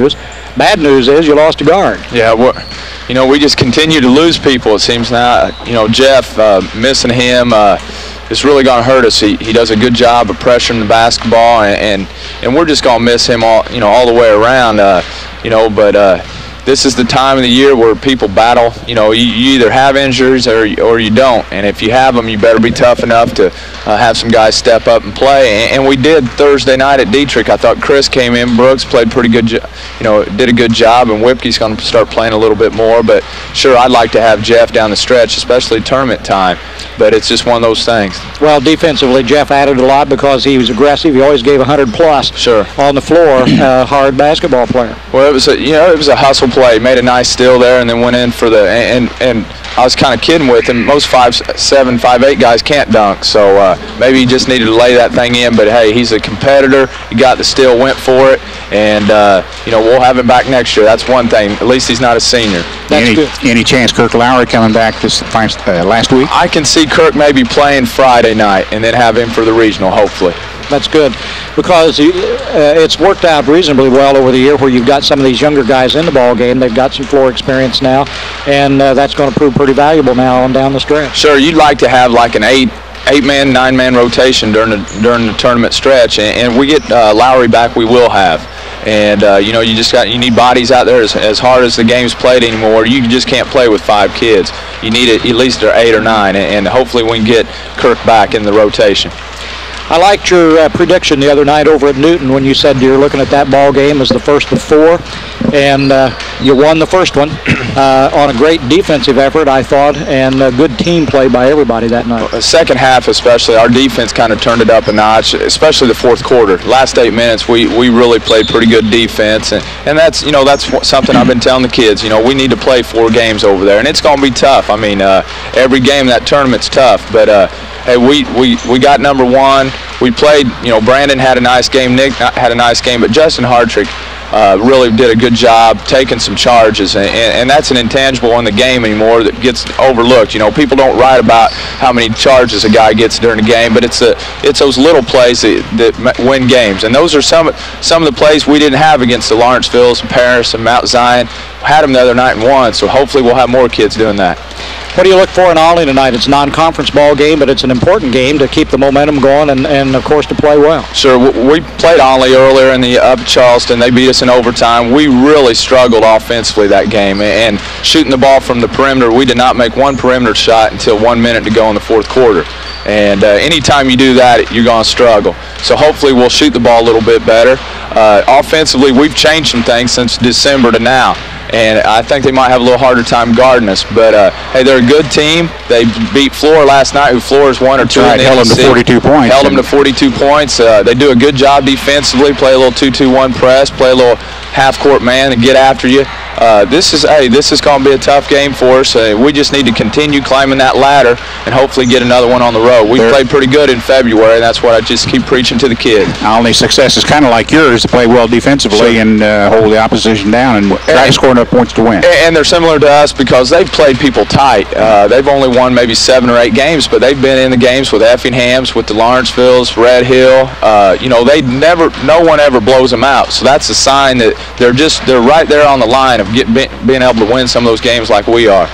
news. Bad news is you lost a guard. Yeah, you know, we just continue to lose people. It seems now. You know, Jeff uh, missing him. Uh, it's really going to hurt us. He, he does a good job of pressuring the basketball, and and, and we're just going to miss him all you know all the way around. Uh, you know, but uh, this is the time of the year where people battle. You know, you, you either have injuries or or you don't, and if you have them, you better be tough enough to uh, have some guys step up and play. And, and, we did Thursday night at Dieterich. I thought Chris came in, Brooks played pretty good. You know, did a good job, and Whipke's going to start playing a little bit more. But sure, I'd like to have Jeff down the stretch, especially tournament time. But it's just one of those things. Well, defensively, Jeff added a lot because he was aggressive. He always gave 100 plus. Sure. On the floor, uh, hard basketball player. Well, it was a you know it was a hustle play. Made a nice steal there, and then went in for the and and I was kind of kidding with him. Most five seven, five eight guys can't dunk, so uh, maybe he just needed to lay that thing in. But hey, he's a competitor. He got the steal, went for it, and uh, you know we'll have him back next year. That's one thing. At least he's not a senior. That's any, good. any chance Kirk Lowry coming back this uh, last week? I can see Kirk maybe playing Friday night, and then have him for the regional, hopefully. That's good because uh, it's worked out reasonably well over the year where you've got some of these younger guys in the ball game. They've got some floor experience now, and uh, that's going to prove pretty valuable now on down the stretch. Sure, you'd like to have like an eight eight man, nine man rotation during the during the tournament stretch, and, and we get uh, Lowry back, we will have. And uh, you know, you just got you need bodies out there. As, as hard as the game's played anymore, you just can't play with five kids. You need at least eight or nine, and, and hopefully we can get Kirk back in the rotation. I liked your uh, prediction the other night over at Newton when you said you're looking at that ball game as the first of four, and uh, you won the first one uh, on a great defensive effort, I thought, and a good team play by everybody that night. The second half, especially, our defense kind of turned it up a notch, especially the fourth quarter. Last eight minutes, we, we really played pretty good defense, and, and that's you know that's something I've been telling the kids. You know, we need to play four games over there, and it's going to be tough. I mean, uh, every game that tournament's tough, but uh, hey, we, we, we got number one. We played, you know, Brandon had a nice game, Nick had a nice game, but Justin Hartrick uh, really did a good job taking some charges, and, and, and, that's an intangible in the game anymore that gets overlooked. You know, people don't write about how many charges a guy gets during a game, but it's the it's those little plays that, that win games, and those are some some of the plays we didn't have against the Lawrencevilles and Paris and Mount Zion. Had them the other night and won, so hopefully we'll have more kids doing that. What do you look for in Olney tonight? It's a non-conference ball game, but it's an important game to keep the momentum going and, and of course, to play well. Sure. We played Olney earlier in the up Charleston. They beat us in overtime. We really struggled offensively that game. And shooting the ball from the perimeter, we did not make one perimeter shot until one minute to go in the fourth quarter. And uh, anytime you do that, you're going to struggle. So hopefully we'll shoot the ball a little bit better. Uh, offensively, we've changed some things since December to now and I think they might have a little harder time guarding us. But uh, hey, they're a good team. They beat Flora last night, who Flora's one or two. Right, held them to 42 points. Held them to 42 points. Uh, they do a good job defensively. Play a little 2-2-1 press. Play a little half-court man and get after you. Uh, this is hey, this is going to be a tough game for us. Uh, we just need to continue climbing that ladder and hopefully get another one on the road. We played pretty good in February, and that's what I just keep preaching to the kids. Only success is kind of like yours to play well defensively sure. and uh, hold the opposition down and try to score enough points to win. And they're similar to us because they've played people tight. Uh, they've only won maybe seven or eight games, but they've been in the games with Effingham's, with the Lawrencevilles, Red Hill. Uh, you know, they never, no one ever blows them out. So that's a sign that they're just, they're right there on the line of get, being able to win some of those games like we are.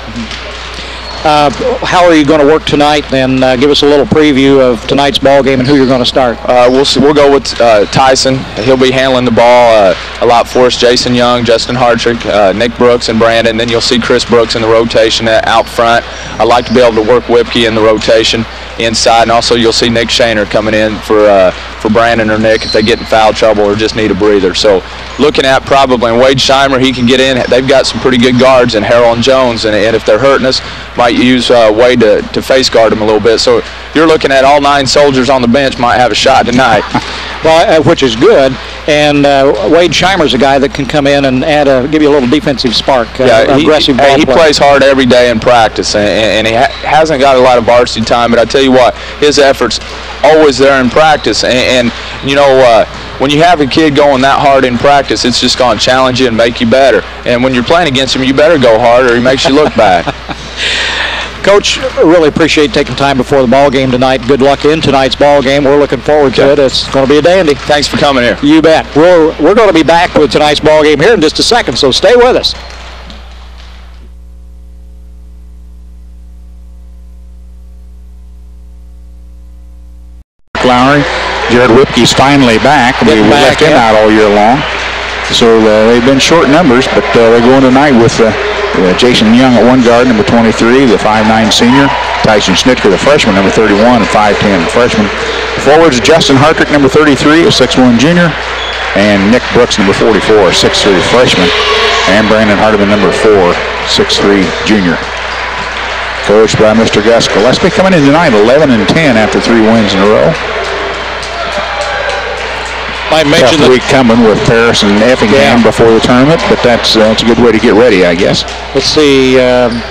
Uh, how are you going to work tonight? Then uh, give us a little preview of tonight's ball game and who you're going to start. Uh, we'll see, we'll go with uh, Tyson. He'll be handling the ball uh, a lot for us. Jason Young, Justin Hartrick, uh, Nick Brooks, and Brandon. Then you'll see Chris Brooks in the rotation out front. I like to be able to work Whipke in the rotation inside, and also you'll see Nick Shaner coming in for for Brandon or Nick if they get in foul trouble or just need a breather. So looking at probably and Wade Scheimer, he can get in. They've got some pretty good guards in Harrell and Jones, and, and if they're hurting us, might use uh, Wade to, to face guard him a little bit. So you're looking at all nine soldiers on the bench might have a shot tonight. well, uh, which is good. And uh, Wade Scheimer's a guy that can come in and add a give you a little defensive spark. Uh, yeah, he, aggressive he, he plays hard every day in practice, and, and he ha hasn't got a lot of varsity time. But I tell you what, his efforts always there in practice, and, and you know uh, when you have a kid going that hard in practice, it's just going to challenge you and make you better. And when you're playing against him, you better go hard, or he makes you look bad. Coach, really appreciate taking time before the ball game tonight. Good luck in tonight's ball game. We're looking forward to it. It's going to be a dandy. Thanks for coming here. You bet. We're, we're going to be back with tonight's ball game here in just a second, so stay with us. Lowry. Jared Whipke's finally back. We back, left him yeah. out all year long. So uh, they've been short numbers, but uh, they're going tonight with uh, uh, Jason Young at one guard, number 23, the 5'9 senior. Tyson Schnitker, the freshman, number 31, and 5'10 freshman. Forwards, Justin Hartrick, number 33, a 6'1 junior. And Nick Brooks, number 44, 6'3 freshman. And Brandon Hardiman, number 4, 6'3 junior. Coached by Mr. Gus Gillespie, coming in tonight 11 and 10 after three wins in a row. Might Tough mention that week coming with Paris and Effingham Yeah. before the tournament, but that's uh, that's a good way to get ready, I guess. Let's see, um,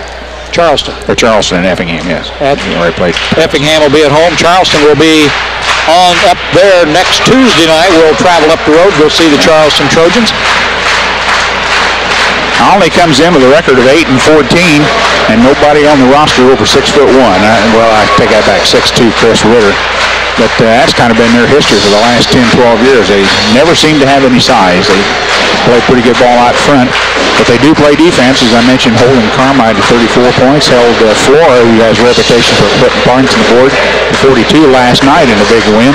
Charleston. Or Charleston and Effingham, yes. At- right place. Effingham will be at home. Charleston will be on up there next Tuesday night. We'll travel up the road, We'll see the Charleston Trojans. Olney comes in with a record of 8 and 14, and nobody on the roster over 6 foot 1. I, well, I take that back, 6'2", Chris Ritter. But uh, that's kind of been their history for the last 10, 12 years. They never seem to have any size. They play pretty good ball out front, but they do play defense. As I mentioned, Holden Carmi to 34 points, held uh, Flora, who has a reputation for putting points on the board, to 42 last night in a big win.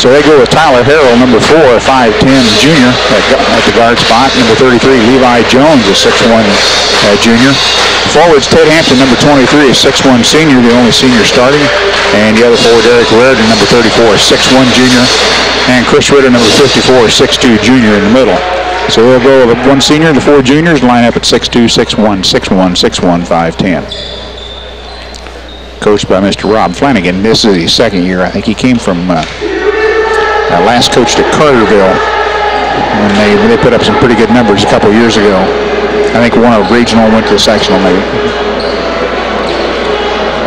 So they go with Tyler Harrell, number four, a 5'10 junior at, at the guard spot. Number 33, Levi Jones, a 6'1 uh, junior. Forwards, Ted Hampton, number 23, a 6'1 senior, the only senior starting. And the other forward, Eric Reardon, number 34, a 6'1 junior. And Chris Ritter, number 54, a 6'2 junior in the middle. So they'll go with one senior and the four juniors, line up at 6'2, 6'1, 6'1, 6'1, 5'10 coached by Mr. Rob Flanagan. This is his second year. I think he came from uh, last coached at Carterville when they they put up some pretty good numbers a couple years ago. I think one of regional went to the sectional maybe.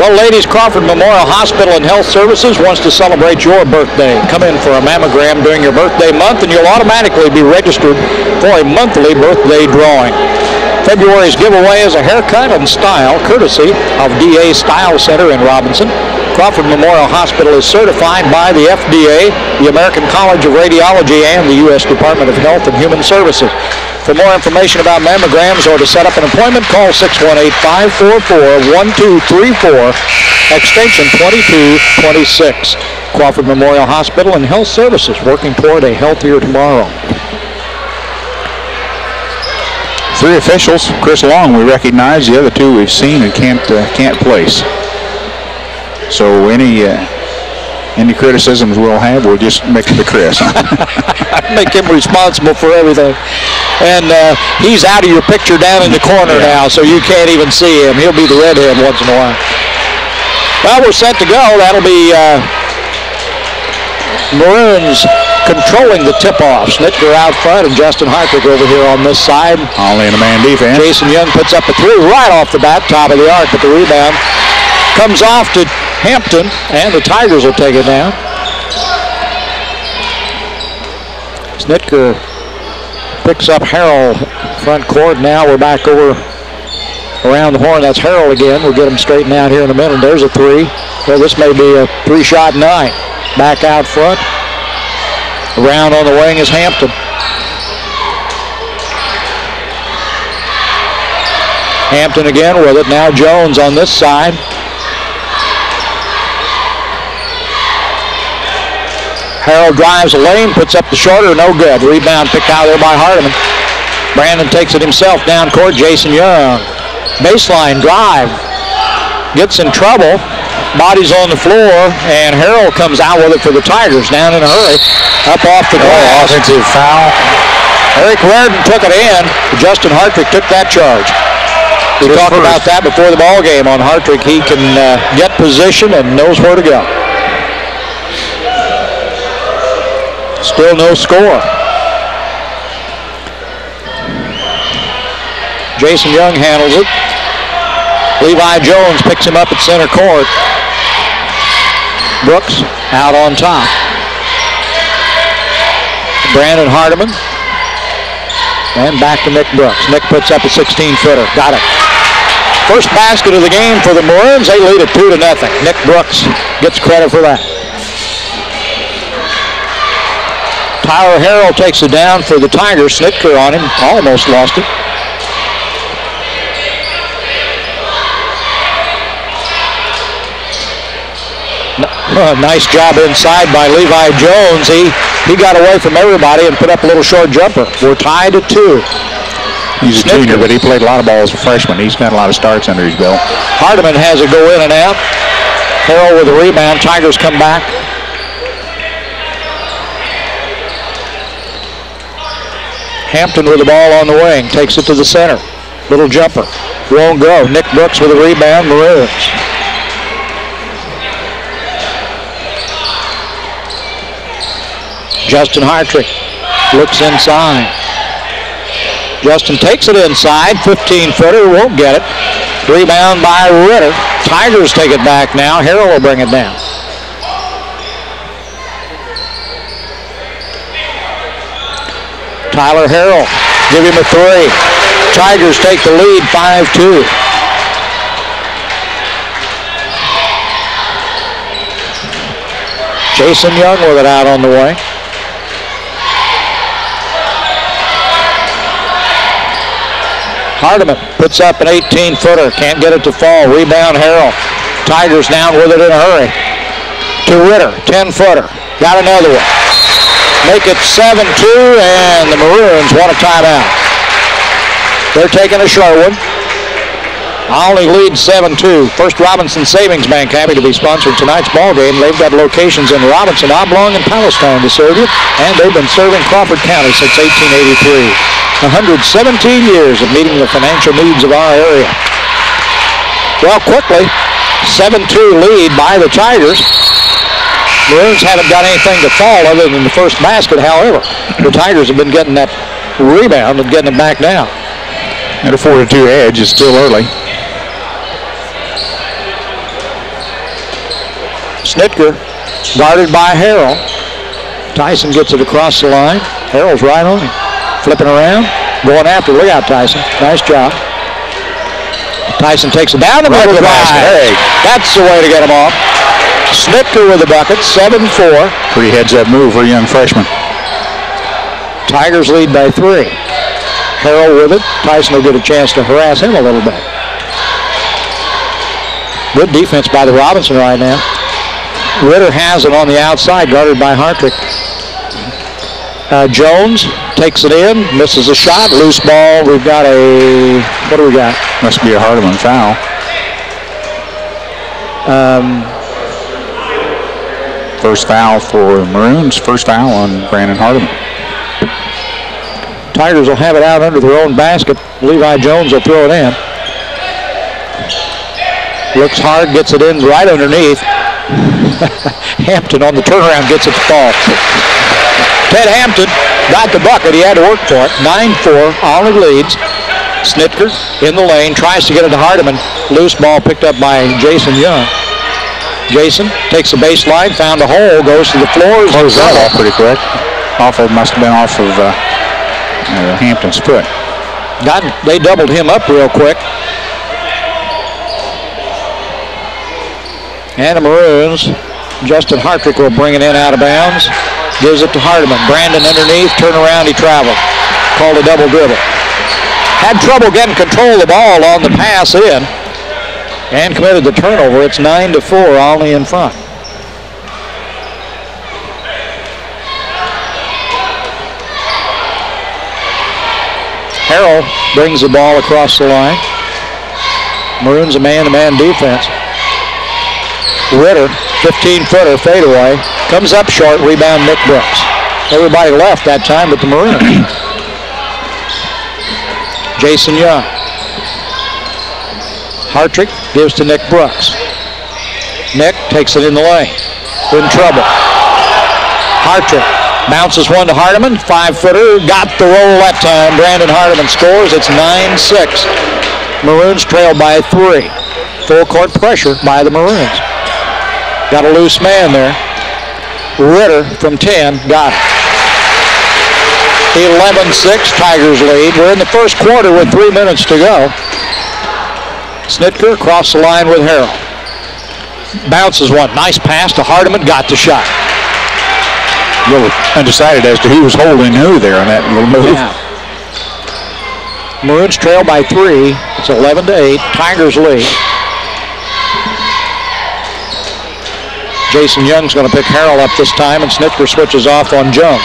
Well, ladies, Crawford Memorial Hospital and Health Services wants to celebrate your birthday. Come in for a mammogram during your birthday month, and you'll automatically be registered for a monthly birthday drawing. February's giveaway is a haircut and style courtesy of DA Style Center in Robinson. Crawford Memorial Hospital is certified by the FDA, the American College of Radiology, and the U.S. Department of Health and Human Services. For more information about mammograms or to set up an appointment, call 618-544-1234, extension 2226. Crawford Memorial Hospital and Health Services, working toward a healthier tomorrow. Three officials, Chris Long we recognize, the other two we've seen and can't uh, can't place. So any uh, any criticisms we'll have, we'll just make it to Chris. Make him responsible for everything. And uh, he's out of your picture down in the corner now, so you can't even see him. He'll be the redhead once in a while. Well, we're set to go. That'll be uh, Maroons controlling the tip-off. Schnitker out front and Justin Hartrick over here on this side. Olney in a man defense. Jason Young puts up a three right off the bat, top of the arc, but the rebound comes off to Hampton, and the Tigers will take it down. Schnitker picks up Harrell front court. Now we're back over around the horn. That's Harrell again. We'll get him straightened out here in a minute. There's a three. Well, this may be a three-shot night. Back out front. Around on the wing is Hampton. Hampton again with it. Now Jones on this side. Harrell drives a lane, puts up the shorter, no good. Rebound picked out there by Hardiman. Brandon takes it himself down court. Jason Young. Baseline drive. Gets in trouble. Body's on the floor, and Harrell comes out with it for the Tigers down in a hurry. Up off the glass. offensive foul. Eric Reardon took it in. Justin Hartrick took that charge. We talked first. about that before the ball game on Hartrick. He can uh, get position and knows where to go. Still no score. Jason Young handles it. Levi Jones picks him up at center court. Brooks out on top. Brandon Hardiman. And back to Nick Brooks. Nick puts up a 16-footer. Got it. First basket of the game for the Maroons. They lead it two to nothing. Nick Brooks gets credit for that. Tyler Harrell takes it down for the Tigers. Schnitker on him. Almost lost it. nice job inside by Levi Jones. He he got away from everybody and put up a little short jumper. We're tied at two. He's a junior, but he played a lot of ball as a freshman. He's got a lot of starts under his belt. Hardiman has it go in and out. Harrell with a rebound. Tigers come back. Hampton with the ball on the wing. Takes it to the center. Little jumper. Won't go. Nick Brooks with a rebound. Maroons. Justin Hartrick looks inside. Justin takes it inside. 15 footer. Won't get it. Rebound by Ritter. Tigers take it back now. Harrell will bring it down. Tyler Harrell, give him a three. Tigers take the lead 5-2. Jason Young with it out on the way. Hardiman puts up an 18-footer. Can't get it to fall. Rebound Harrell. Tigers down with it in a hurry. To Ritter. 10-footer. Got another one make it 7-2, and the Maroons want a timeout. They're taking a short one. only lead 7-2. First Robinson Savings Bank happy to be sponsoring tonight's ball game. They've got locations in Robinson, Oblong, and Palestine to serve you, and they've been serving Crawford County since 1883. 117 years of meeting the financial needs of our area. Well, quickly, 7-2 lead by the Tigers. Maroons haven't got anything to fall other than the first basket. However, the Tigers have been getting that rebound and getting it back down. At a 4 to 2 edge is still early. Schnitker guarded by Harrell. Tyson gets it across the line. Harrell's right on him. Flipping around, going after. Look out, Tyson. Nice job. Tyson takes it down the middle of the basket. Hey, that's the way to get him off. Schnitker with the bucket, 7-4. Pretty heads-up move for a young freshman. Tigers lead by three. Harrell with it. Tyson will get a chance to harass him a little bit. Good defense by the Robinson right now. Ritter has it on the outside, guarded by Hartrick. Uh, Jones takes it in, misses a shot, loose ball. We've got a, what do we got? Must be a Hardiman foul. Um, First foul for Maroons. First foul on Brandon Hardiman. Tigers will have it out under their own basket. Levi Jones will throw it in. Looks hard, gets it in right underneath. Hampton on the turnaround gets it to fall. Ted Hampton got the bucket. He had to work for it. 9-4, Olney leads. Schnitker in the lane, tries to get it to Hardiman. Loose ball picked up by Jason Young. Jason takes the baseline, found a hole, goes to the floor. Closed that off pretty quick. Off of, must have been off of uh, uh, Hampton's foot. Got, they doubled him up real quick. And the Maroons, Justin Hartrick will bring it in out of bounds. Gives it to Hardiman. Brandon underneath, turn around, he traveled. Called a double dribble. Had trouble getting control of the ball on the pass in and committed the turnover. It's 9 to 4, Olney in front. Harrell brings the ball across the line. Maroons a man-to-man defense. Ritter, 15-footer fadeaway, comes up short, rebound Nick Brooks. Everybody left that time but the Maroons. Jason Young. Hartrick gives to Nick Brooks. Nick takes it in the lane. In trouble. Hartrick bounces one to Hardiman. Five footer. Got the roll that time. Brandon Hardiman scores. It's 9-6. Maroons trail by three. Full court pressure by the Maroons. Got a loose man there. Ritter from 10 got it. 11-6 Tigers lead. We're in the first quarter with three minutes to go. Schnitker across the line with Harrell. Bounces one. Nice pass to Hardiman. Got the shot. A little undecided as to who was holding who there on that little move. Yeah. Maroons trail by three. It's 11 to 8. Tigers lead. Jason Young's going to pick Harrell up this time, and Schnitker switches off on Jones.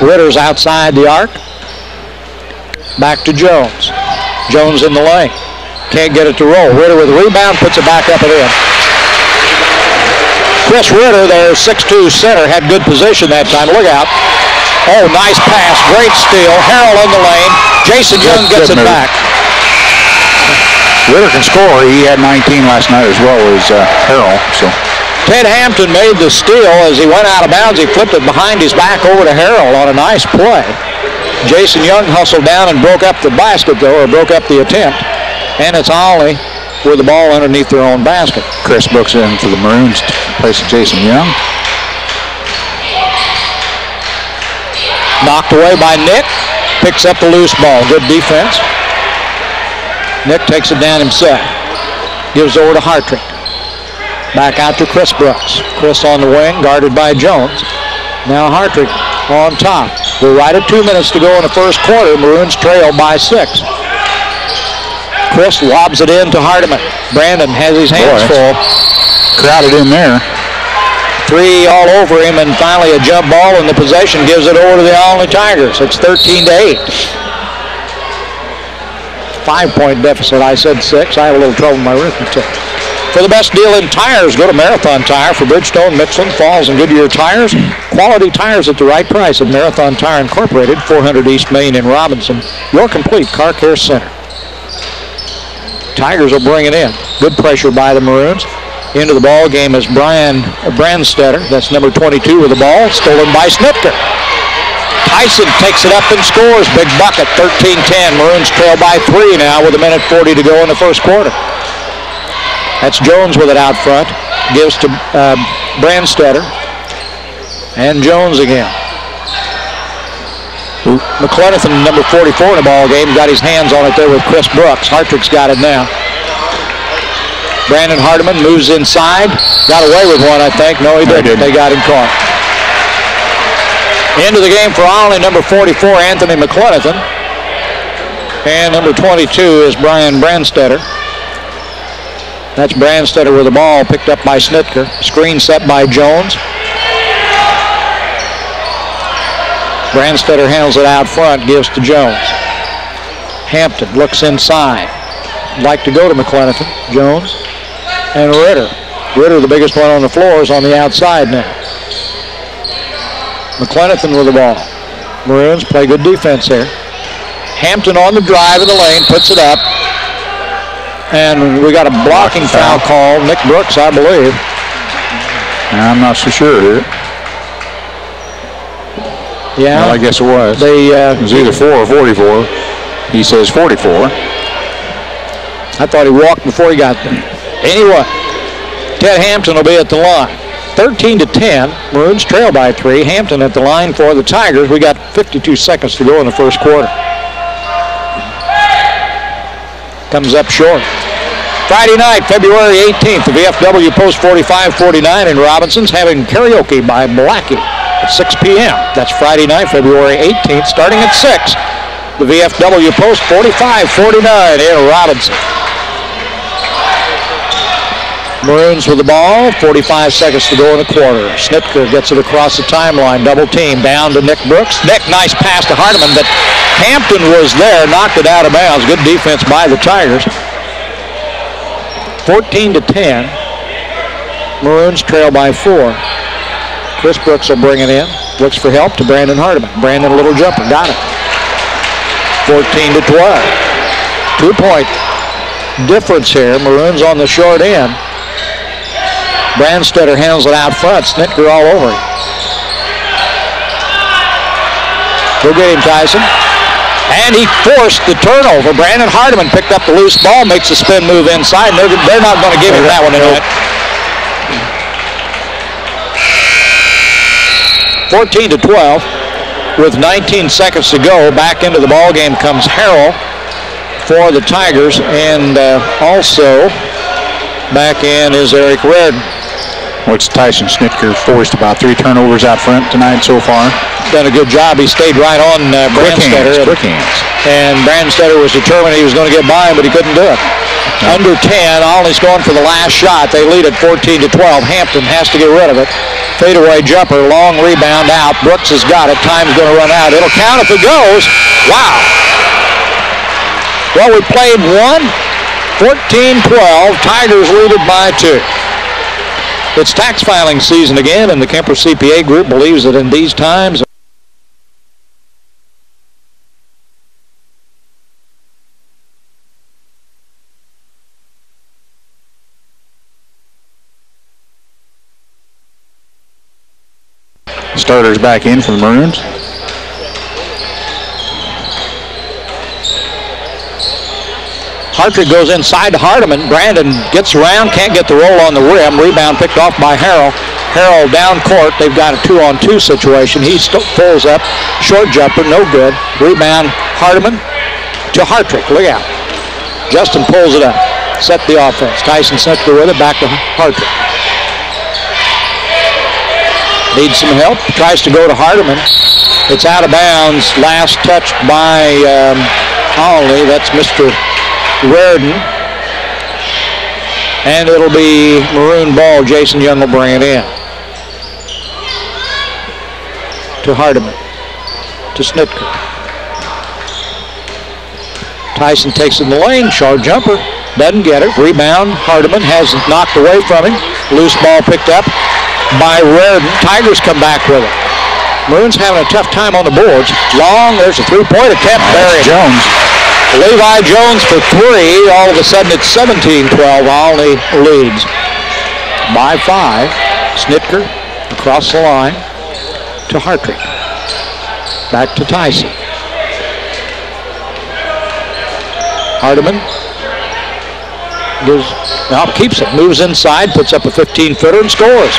Ritter's outside the arc. Back to Jones. Jones in the lane. Can't get it to roll. Ritter with a rebound, puts it back up and in. Chris Ritter, their 6'2 center, had good position that time. Look out. Oh, nice pass. Great steal. Harrell in the lane. Jason Young gets it back. Ritter can score. He had 19 last night as well as uh, Harrell. So Ted Hampton made the steal as he went out of bounds. He flipped it behind his back over to Harrell on a nice play. Jason Young hustled down and broke up the basket, though, or broke up the attempt. And it's Olney with the ball underneath their own basket. Chris Brooks in for the Maroons to place Jason Young. Knocked away by Nick. Picks up the loose ball. Good defense. Nick takes it down himself. Gives over to Hartrick. Back out to Chris Brooks. Chris on the wing, guarded by Jones. Now Hartrick on top. We're right at two minutes to go in the first quarter. Maroons trail by six. Chris lobs it in to Hardiman. Brandon has his hands Boy, full. Crowded in there. Three all over him, and finally a jump ball, and the possession gives it over to the Olney Tigers. It's 13 to 8. Five point deficit. I said six. I have a little trouble with my arithmetic. For the best deal in tires, go to Marathon Tire for Bridgestone, Michelin, Falls, and Goodyear tires. Quality tires at the right price at Marathon Tire Incorporated, 400 East Main in Robinson. Your complete car care center. Tigers will bring it in. Good pressure by the Maroons. Into the ball game is Brian uh, Brandstetter. That's number 22 with the ball. Stolen by Schnitker. Tyson takes it up and scores. Big bucket, 13-10. Maroons trail by three now with a minute 40 to go in the first quarter. That's Jones with it out front. Gives to uh, Brandstetter. And Jones again. McClenathan, number 44 in the ball game, got his hands on it there with Chris Brooks. Hartrick's got it now. Brandon Hardiman moves inside. Got away with one, I think. No, he didn't. didn't. They got him caught. Into the game for Olney, number 44, Anthony McClenathan. And number 22 is Brian Brandstetter. That's Brandstetter with the ball picked up by Schnitker. Screen set by Jones. Brandstetter handles it out front, gives to Jones. Hampton looks inside. Like to go to McClenathan. Jones and Ritter. Ritter, the biggest one on the floor, is on the outside now. McClenathan with the ball. Maroons play good defense here. Hampton on the drive of the lane, puts it up. And we got a blocking foul call. Nick Brooks, I believe. I'm not so sure here. Yeah. Well, I guess it was. They, uh, It was either 4 or 44. He says 44. I thought he walked before he got there. Anyway, Ted Hampton will be at the line. 13 to 10. Maroons trail by three. Hampton at the line for the Tigers. We got 52 seconds to go in the first quarter. Comes up short. Friday night, February 18th, the VFW Post 4549 in Robinson's having karaoke by Blackie at 6 p.m. That's Friday night, February 18th, starting at 6. The VFW Post 4549 in Robinson. Maroons with the ball, 45 seconds to go in the quarter. Schnitker gets it across the timeline, double team, down to Nick Brooks. Nick, nice pass to Hardiman, but Hampton was there, knocked it out of bounds. Good defense by the Tigers. 14 to 10. Maroons trail by four. Chris Brooks will bring it in. Looks for help to Brandon Hardiman. Brandon, a little jumper, got it. 14 to 12. Two point difference here. Maroons on the short end. Brandstetter handles it out front. Schnitker all over. Go get him, Tyson. And he forced the turnover. Brandon Hardiman picked up the loose ball, makes a spin move inside. and They're, they're not going to give him that one in 14 to 12 with 19 seconds to go. Back into the ball game comes Harrell. for the Tigers. And uh, also back in is Eric Reardon. Which Tyson Schnitker forced about three turnovers out front tonight so far. Done a good job. He stayed right on uh, Quick hands, Brandstetter. quick hands. And Brandstetter was determined he was going to get by him, but he couldn't do it. Under 10, Olney's going for the last shot. They lead at 14 to 12. Hampton has to get rid of it. Fadeaway jumper, long rebound out. Brooks has got it. Time's going to run out. It'll count if it goes. Wow. Well, we played one. 14-12. Tigers lead it by two. It's tax filing season again, and the Kemper CPA Group believes that in these times, Starters back in for the Maroons. Hartrick goes inside to Hardiman. Brandon gets around, can't get the roll on the rim. Rebound picked off by Harrell. Harrell down court. They've got a two-on-two situation. He st- pulls up, short jumper, no good. Rebound Hardiman to Hartrick. Look out. Justin pulls it up. Set the offense. Tyson Schnitker with it. Back to Hartrick. Needs some help. Tries to go to Hardiman. It's out of bounds. Last touched by um. That's Mr. Reardon. And it'll be maroon ball. Jason Young will bring it in. To Hardiman. To Schnitker. Tyson takes in the lane. Short jumper. Doesn't get it. Rebound. Hardiman has knocked away from him. Loose ball picked up by Reardon. Tigers come back with it. Maroons having a tough time on the boards. Long. There's a three-point attempt. Buried. Jones. Levi Jones for three. All of a sudden it's 17-12. Olney leads by five. Schnitker across the line to Hartrick. Back to Tyson. Hardiman gives, now keeps it, moves inside, puts up a 15-footer and scores.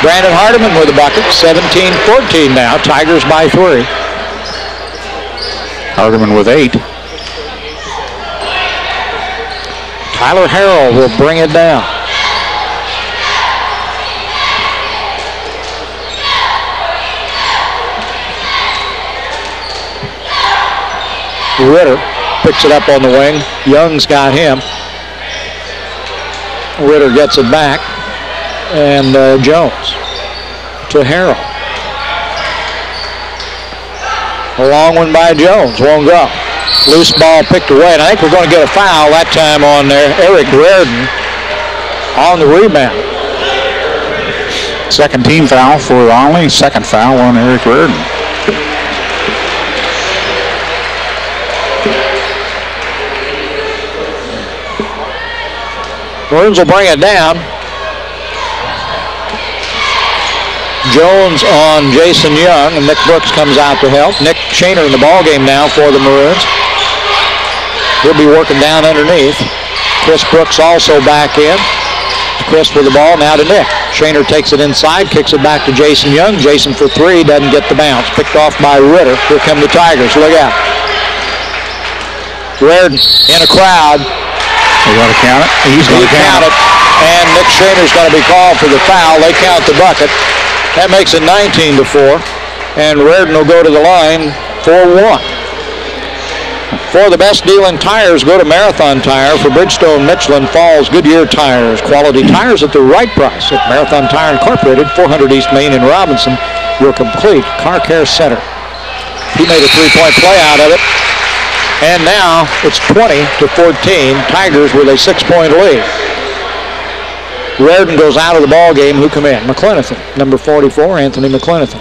Brandon Hardiman with a bucket, 17-14 now. Tigers by three. Hardiman with eight. Tyler Harrell will bring it down. Ritter picks it up on the wing. Young's got him. Ritter gets it back. And uh, Jones to Harrell. A long one by Jones. Won't go. Loose ball picked away. And I think we're going to get a foul that time on there. Eric Reardon on the rebound. Second team foul for Olney. Second foul on Eric Reardon. Maroons will bring it down. Jones on Jason Young, and Nick Brooks comes out to help. Nick Shaner in the ball game now for the Maroons. He'll be working down underneath. Chris Brooks also back in. Chris with the ball now to Nick. Shaner takes it inside, kicks it back to Jason Young. Jason for three, doesn't get the bounce. Picked off by Ritter. Here come the Tigers. Look out. Reardon in a crowd. They got to count it. He's going to count count it. it. And Nick Shaner's going to be called for the foul. They count the bucket. That makes it 19 to 4. And Reardon will go to the line for one. For the best deal in tires, go to Marathon Tire for Bridgestone, Michelin, Falls, Goodyear tires. Quality tires at the right price at Marathon Tire Incorporated, 400 East Main in Robinson, your complete car care center. He made a three-point play out of it. And now it's 20 to 14. Tigers with a six-point lead. Reardon goes out of the ball game. Who come in? McClenathan, number 44, Anthony McClenathan.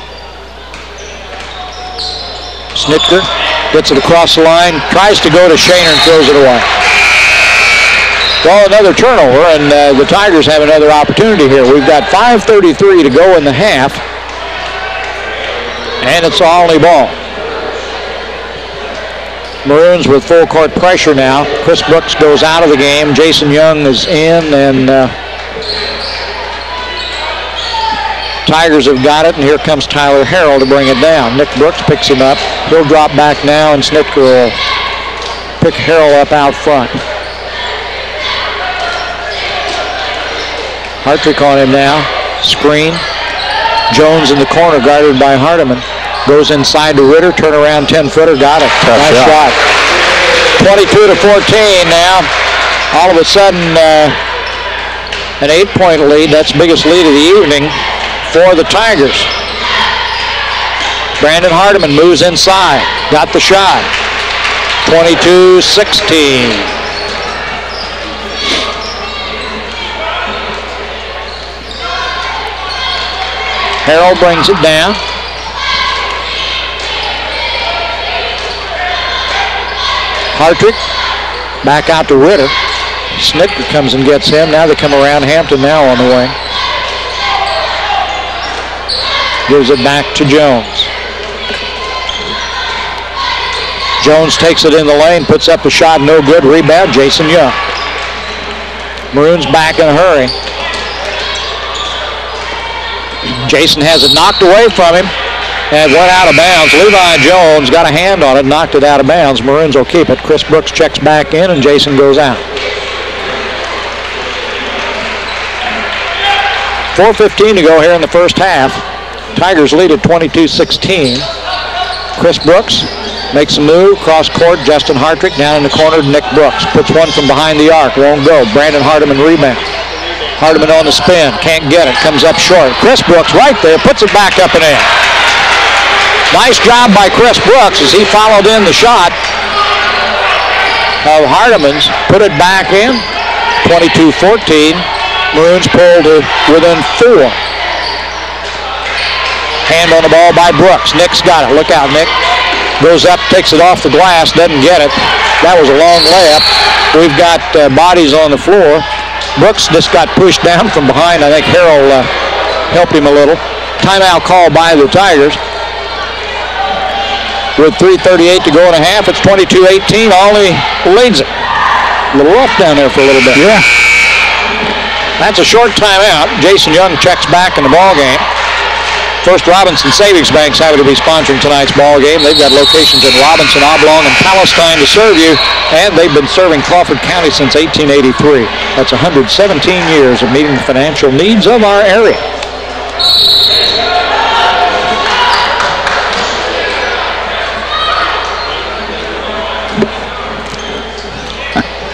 Schnitker gets it across the line, tries to go to Shaner and throws it away. Well, another turnover, and uh, the Tigers have another opportunity here. We've got 5.33 to go in the half, and it's Olney ball. Maroons with full court pressure now. Chris Brooks goes out of the game. Jason Young is in, and uh, Tigers have got it, and here comes Tyler Harrell to bring it down. Nick Brooks picks him up. He'll drop back now, and Schnitker will pick Harrell up out front. Hartrick on him now. Screen. Jones in the corner, guarded by Hardiman. Goes inside to Ritter, turn around 10 footer, got it. Tough nice shot. shot. 22 to 14 now. All of a sudden, uh, an eight point lead. That's biggest lead of the evening for the Tigers. Brandon Hardiman moves inside, got the shot. 22 16. Harrell brings it down. Hartrick back out to Ritter. Schnitker comes and gets him. Now they come around Hampton now on the wing. Gives it back to Jones. Jones takes it in the lane, puts up a shot, no good. Rebound, Jason Young. Maroons back in a hurry. Jason has it knocked away from him and went out of bounds. Levi Jones got a hand on it, knocked it out of bounds. Maroons will keep it. Chris Brooks checks back in, and Jason goes out. 4.15 to go here in the first half. Tigers lead at 22-16. Chris Brooks makes a move, cross court. Justin Hartrick down in the corner. Nick Brooks puts one from behind the arc. Won't go. Brandon Hardiman rebound. Hardiman on the spin. Can't get it. Comes up short. Chris Brooks right there. Puts it back up and in. Nice job by Chris Brooks as he followed in the shot of Hardiman's. Put it back in. 22-14. Maroons pulled to within four. Hand on the ball by Brooks. Nick's got it. Look out, Nick. Goes up, takes it off the glass, doesn't get it. That was a long layup. We've got uh, bodies on the floor. Brooks just got pushed down from behind. I think Harrell uh, helped him a little. Timeout call by the Tigers. With 3.38 to go and a half, it's 22-18. Olney leads it. A little rough down there for a little bit. Yeah. That's a short timeout. Jason Young checks back in the ball game. First Robinson Savings Bank's happy to be sponsoring tonight's ball game. They've got locations in Robinson, Oblong, and Palestine to serve you, and they've been serving Crawford County since 1883. That's 117 years of meeting the financial needs of our area.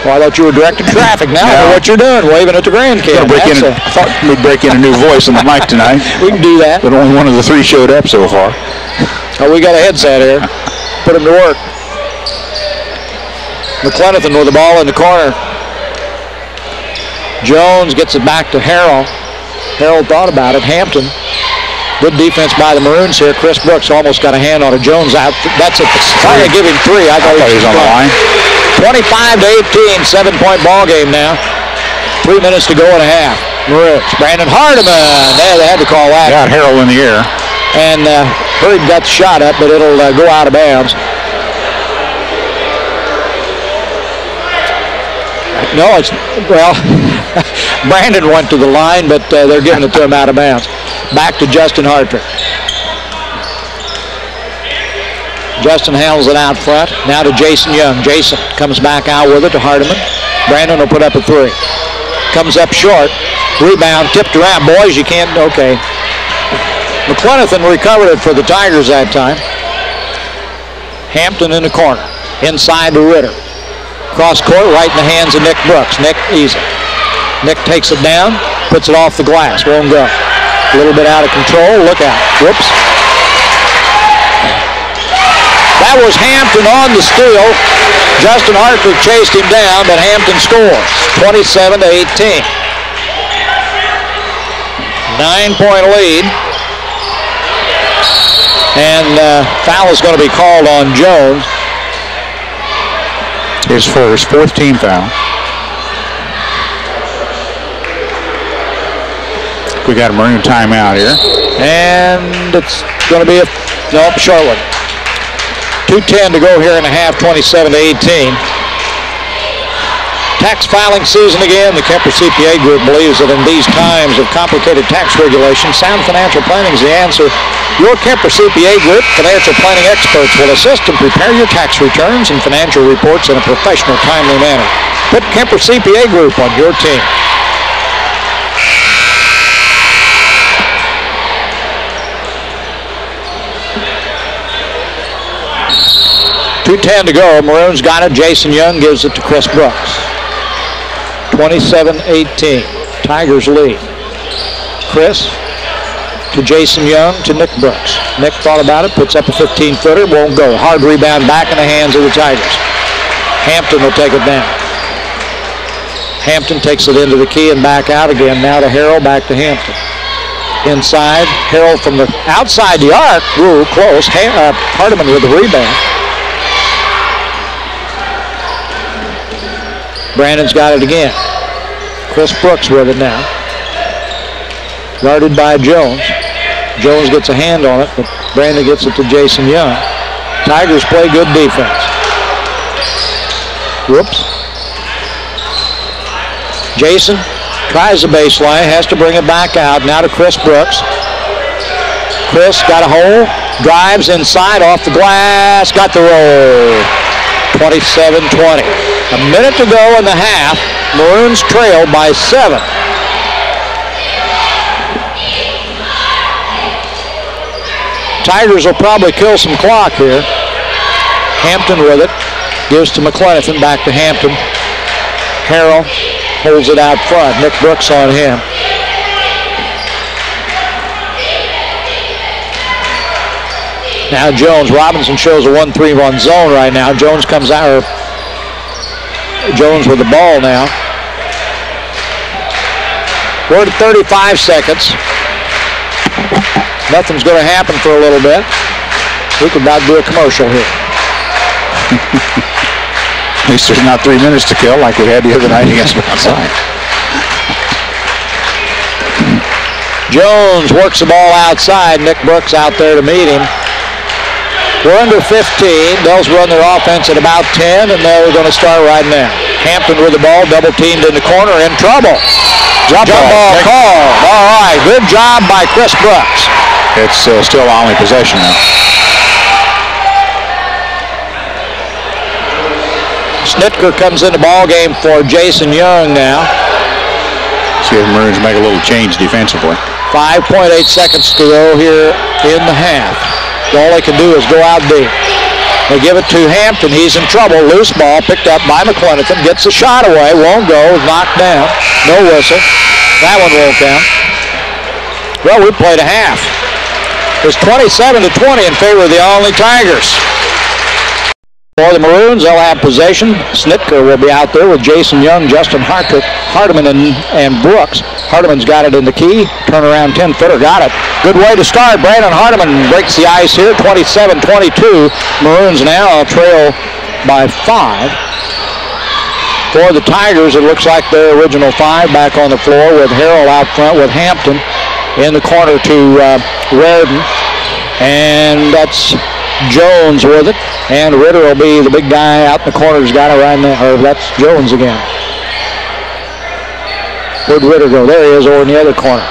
Well, I thought you were directing traffic. Now No. what you're doing, waving at the grandkids. Break in. That's a- a- I thought we'd break in a new voice on the mic tonight, we can do that. but only one of the three showed up so far. Oh, we got a headset here. Put him to work. McClenathan with the ball in the corner. Jones gets it back to Harrell. Harrell thought about it. Hampton. Good defense by the Maroons here. Chris Brooks almost got a hand on it. Jones out. That's it. Trying to give him three. I thought, I thought he was on the line. 25 to 18, seven point ball game now. Three minutes to go and a half. Maroons. Brandon Hardiman. There, they had to call that Got Harrell in the air. and uh, Hurd got the shot up, but it'll uh, go out of bounds. No, it's well. Brandon went to the line, but uh, they're giving it to him out of bounds. Back to Justin Hartrick. Justin handles it out front. Now to Jason Young. Jason comes back out with it to Hardiman. Brandon will put up a three. Comes up short. Rebound tipped around. Boys, you can't. Okay. McClenathan recovered it for the Tigers that time. Hampton in the corner. Inside to Ritter. Cross court, right in the hands of Nick Brooks. Nick easy. Nick takes it down, puts it off the glass. Won't go. A little bit out of control. Look out. Whoops. That was Hampton on the steal. Justin Hartford chased him down, but Hampton scores. 27 to 18. Nine point lead. And uh, foul is going to be called on Jones. His first, fourth team foul. We got a Maroon timeout here. And it's going to be a nope, short one. 2.10 to go here in a half, 27 to 18. Tax filing season again. The Kemper CPA Group believes that in these times of complicated tax regulation, sound financial planning is the answer. Your Kemper CPA Group financial planning experts will assist and prepare your tax returns and financial reports in a professional, timely manner. Put Kemper CPA Group on your team. Two ten to go. Maroons got it. Jason Young gives it to Chris Brooks. 27-18. Tigers lead. Chris to Jason Young to Nick Brooks. Nick thought about it, puts up a 15-footer, won't go. Hard rebound back in the hands of the Tigers. Hampton will take it down. Hampton takes it into the key and back out again. Now to Harrell, back to Hampton. Inside, Harrell from the outside the arc. Ooh, close. Ha- uh, Hardiman with the rebound. Brandon's got it again. Chris Brooks with it now. Guarded by Jones. Jones gets a hand on it, but Brandon gets it to Jason Young. Tigers play good defense. Whoops. Jason tries the baseline, has to bring it back out. Now to Chris Brooks. Chris got a hole, drives inside off the glass, got the roll. 27-20. A minute to go in the half. Maroons trail by seven. Tigers will probably kill some clock here. Hampton with it. Gives to McClenathan. Back to Hampton. Harrell holds it out front. Nick Brooks on him. Now Jones. Robinson shows a 1-3 run zone right now. Jones comes out. Jones with the ball now. We're at 35 seconds. Nothing's going to happen for a little bit. We could about do a commercial here. At least there's not three minutes to kill like we had the other night against Mount Jones works the ball outside. Nick Brooks out there to meet him. We're under 15. They'll run their offense at about 10, and they're going to start right now. Hampton with the ball, double teamed in the corner, in trouble. Jump, Jump ball, ball called. All right, good job by Chris Brooks. It's uh, still only possession now. Schnitker comes in the ball game for Jason Young now. See if Maroons make a little change defensively. 5.8 seconds to go here in the half. All they can do is go out deep. They give it to Hampton. He's in trouble. Loose ball picked up by McClenathan. Gets the shot away. Won't go. Knocked down. No whistle. That one won't count. Well, we played a half. It's 27 to 20 in favor of the Olney Tigers. For the Maroons, they'll have possession. Schnitker will be out there with Jason Young, Justin Hartrick, Hardiman, and, and Brooks. Hardiman's got it in the key. Turnaround 10-footer, got it. Good way to start. Brandon Hardiman breaks the ice here, 27-22. Maroons now trail by five. For the Tigers, it looks like their original five back on the floor with Harrell out front with Hampton in the corner to uh, Reardon. And that's Jones with it. And Ritter will be the big guy out in the corner who's got right now. Or that's Jones again. Where'd Ritter go? There he is over in the other corner.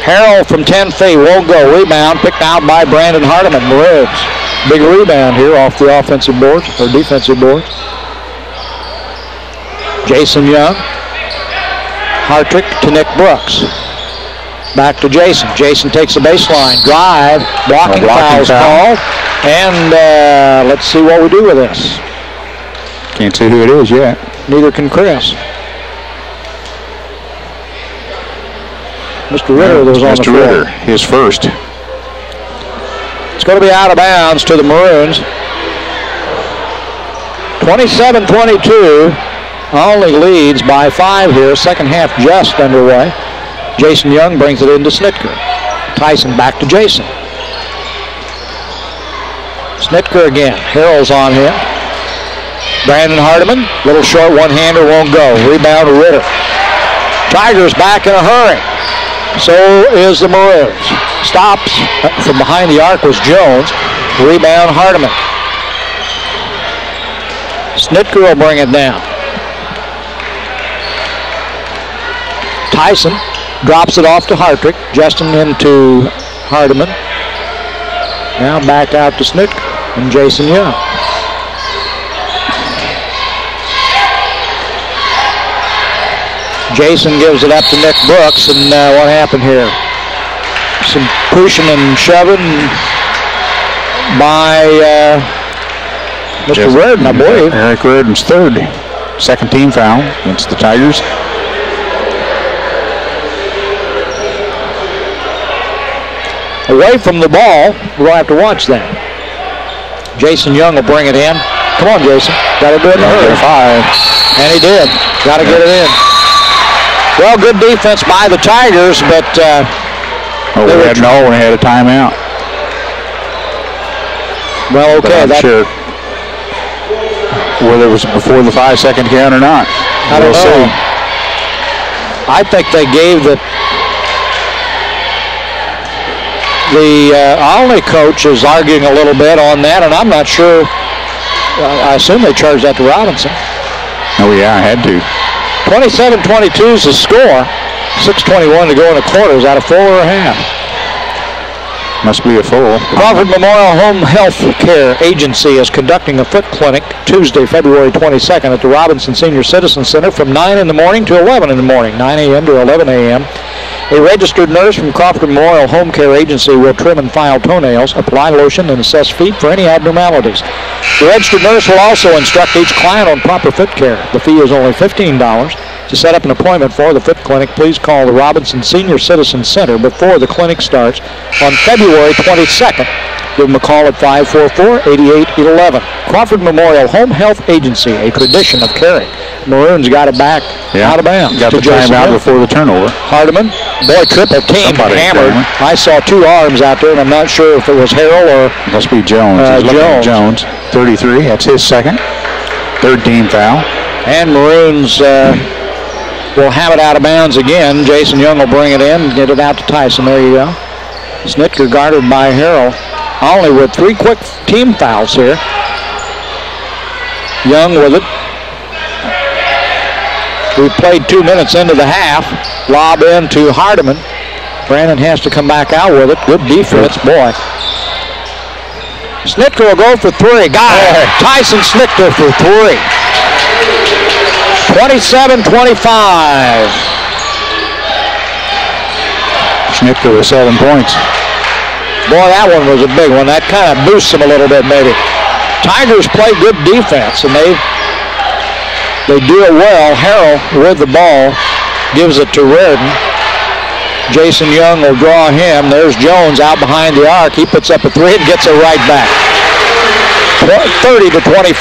Harrell from 10 feet won't go. Rebound picked out by Brandon Hardiman. Maroons. Big rebound here off the offensive board or defensive board. Jason Young. Hartrick to Nick Brooks. Back to Jason. Jason takes the baseline. Drive. Blocking, blocking fouls foul. called. And uh, let's see what we do with this. Can't see who it is yet. Neither can Chris. Mr. Ritter was on Mr. the floor. Ritter, his first. It's going to be out of bounds to the Maroons. 27-22. Only leads by five here. Second half just underway. Jason Young brings it into Schnitker. Tyson back to Jason. Schnitker again. Harrell's on him. Brandon Hardiman, little short one-hander won't go. Rebound to Ritter. Tigers back in a hurry. So is the Maroons. Stops from behind the arc was Jones. Rebound Hardiman. Schnitker will bring it down. Tyson drops it off to Hartrick. Justin into Hardiman. Now back out to Snook and Jason Young. Jason gives it up to Nick Brooks, and uh, what happened here? Some pushing and shoving by uh, Mr. Reardon, I believe. Eric Reardon's third. Second team foul against the Tigers. Away from the ball, we'll have to watch that. Jason Young will bring it in. Come on, Jason. Got to do it in a hurry. Five. And he did. Got to get it in. Well, good defense by the Tigers, but uh, Oh, we They had no, we had a timeout. well, But okay. I'm That, sure whether it was before the five second count or not. I don't we'll know. see. I think they gave the the uh, Olney coach is arguing a little bit on that, and I'm not sure. I assume they charged that to Robinson. Oh yeah, I had to. 27-22 is the score. 6:21 to go in the quarters. Out of full or a half. Must be a full. Crawford Memorial Home Health Care Agency is conducting a foot clinic Tuesday, February 22nd at the Robinson Senior Citizen Center from 9 in the morning to 11 in the morning, 9 a.m. to 11 a.m. A registered nurse from Crawford Memorial Home Care Agency will trim and file toenails, apply lotion, and assess feet for any abnormalities. The registered nurse will also instruct each client on proper foot care. The fee is only $15. To set up an appointment for the foot clinic, please call the Robinson Senior Citizen Center before the clinic starts on February 22nd. Give them a call at 544-8811. Crawford Memorial Home Health Agency, a tradition of caring. Maroons got it back out of bounds. Got to the Jason timeout Hill. before the turnover. Hardiman. Boy, triple team Somebody hammered. I saw two arms out there, and I'm not sure if it was Harrell or Must be Jones. Uh, He's looking at Jones. Jones. 33. That's his second. Third team foul. and Maroons uh, will have it out of bounds again. Jason Young will bring it in and get it out to Tyson. There you go. Schnitker guarded by Harrell. Only with three quick team fouls here. Young with it. We played two minutes into the half. Lob in to Hardiman. Brandon has to come back out with it. Good defense, boy. Schnitker will go for three. Got it. Tyson Schnitker for three. 27-25. Schnitker with seven points. Boy, that one was a big one. That kind of boosts them a little bit, maybe. Tigers play good defense, and they they do it well. Harrell with the ball gives it to Reardon. Jason Young will draw him. There's Jones out behind the arc. He puts up a three and gets it right back. 30 to 25.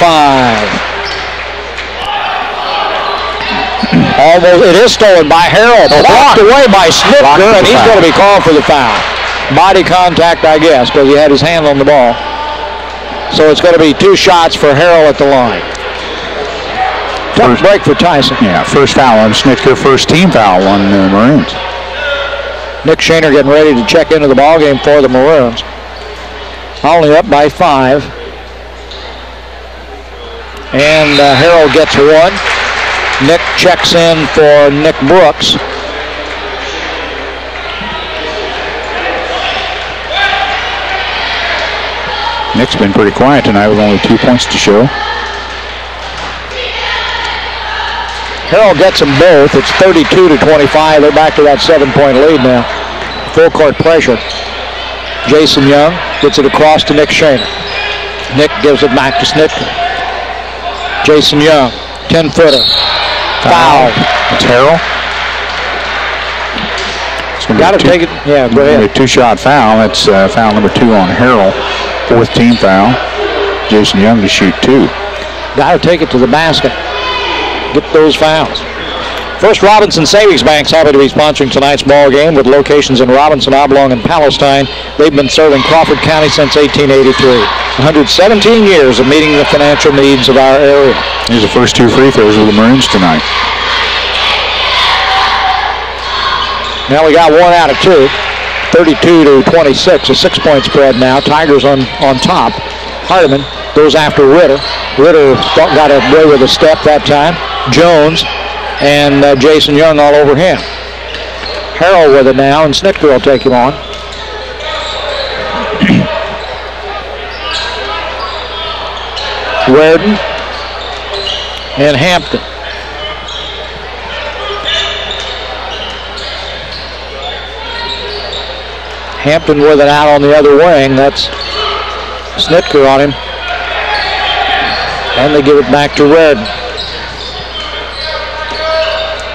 Almost, it is stolen by Harrell. Blocked away by Schnitker, and he's going to be called for the foul. Body contact, I guess, because he had his hand on the ball. So it's going to be two shots for Harrell at the line. Tough First- break for Tyson. Yeah, first foul on Schnitker. First team foul on the Maroons. Nick Shaner getting ready to check into the ball game for the Maroons. Only up by five. And uh, Harrell gets one. Nick checks in for Nick Brooks. Nick's been pretty quiet tonight with only two points to show. Harrell gets them both. It's 32 to 25. They're back to that seven-point lead now. Full court pressure. Jason Young gets it across to Nick Shaner. Nick gives it back to Schnitker. Jason Young, 10-footer. Foul. It's gonna Got to take it. Yeah, go ahead. two-shot foul. That's uh, foul number two on Harrell. Fourth team foul. Jason Young to shoot two. Got to take it to the basket. Get those fouls. First Robinson Savings Bank's happy to be sponsoring tonight's ball game with locations in Robinson, Oblong, and Palestine. They've been serving Crawford County since 1883. 117 years of meeting the financial needs of our area. These are the first two free throws of the Maroons tonight. Now we got one out of two. 32 to 26, a six-point spread now. Tigers on, on top. Hardiman goes after Ritter. Ritter got away with a step that time. Jones and uh, Jason Young all over him. Harrell with it now, and Schnitker will take him on. Reardon and Hampton. Hampton with it out on the other wing. That's Schnitker on him. And they give it back to Red.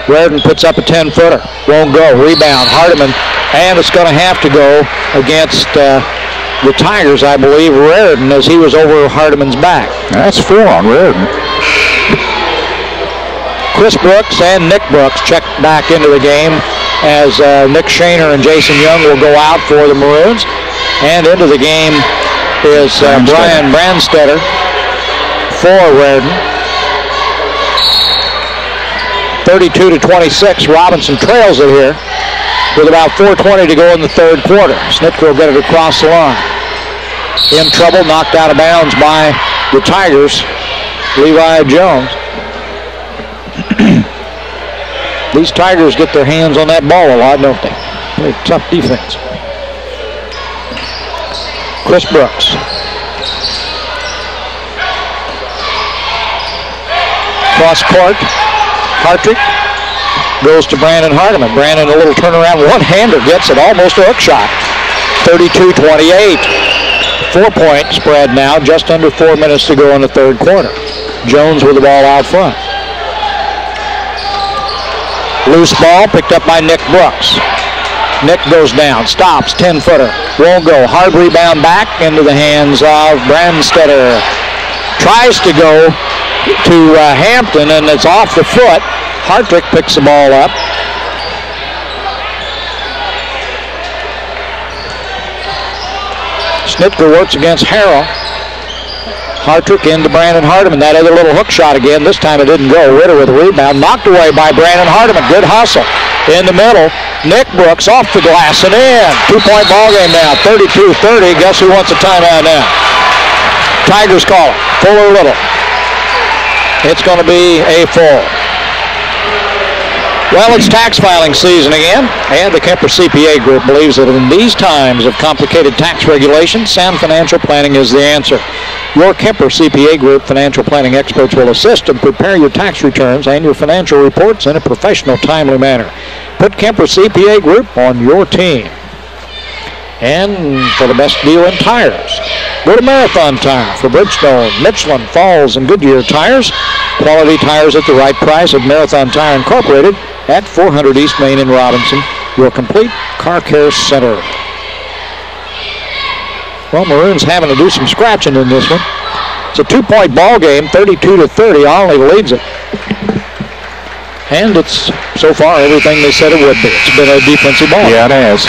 Reardon puts up a 10-footer. Won't go. Rebound. Hardiman. And it's going to have to go against uh, the Tigers, I believe, Reardon, as he was over Hardiman's back. That's four on Reardon. Chris Brooks and Nick Brooks check back into the game as uh, Nick Shaner and Jason Young will go out for the Maroons. And into the game is uh, Brian Brandstetter for Reardon. 32 to 26. Robinson trails it here with about 4.20 to go in the third quarter. Schnitker will get it across the line. In trouble, knocked out of bounds by the Tigers, Levi Jones. These Tigers get their hands on that ball a lot, don't they? Play tough defense. Chris Brooks. Cross court. Hartrick goes to Brandon Hardiman. Brandon a little turnaround one-hander gets it almost a hook shot. 32-28. Four-point spread now, just under four minutes to go in the third quarter. Jones with the ball out front. Loose ball picked up by Nick Brooks. Nick goes down, stops, 10-footer, won't go. Hard rebound back into the hands of Brandstetter. Tries to go to uh, Hampton, and it's off the foot. Hartrick picks the ball up. Schnitker works against Harrell. Hartrick into Brandon Hardiman. That other little hook shot again. This time it didn't go. Ritter with a rebound. Knocked away by Brandon Hardiman. Good hustle. In the middle, Nick Brooks off the glass and in. Two-point ball game now. 32-30. Guess who wants a timeout now? Tigers call it. Full little. It's going to be a full. Well, it's tax filing season again, and the Kemper CPA Group believes that in these times of complicated tax regulations, sound financial planning is the answer. Your Kemper CPA Group financial planning experts will assist and prepare your tax returns and your financial reports in a professional, timely manner. Put Kemper CPA Group on your team. And for the best deal in tires, go to Marathon Tire for Bridgestone, Michelin, Falls, and Goodyear tires. Quality tires at the right price at Marathon Tire Incorporated at 400 East Main in Robinson, your complete car care center. Well, Maroons having to do some scratching in this one. It's a two-point ball game, 32 to 30. Olney leads it. And it's so far everything they said it would be. It's been a defensive ball. Yeah, it has.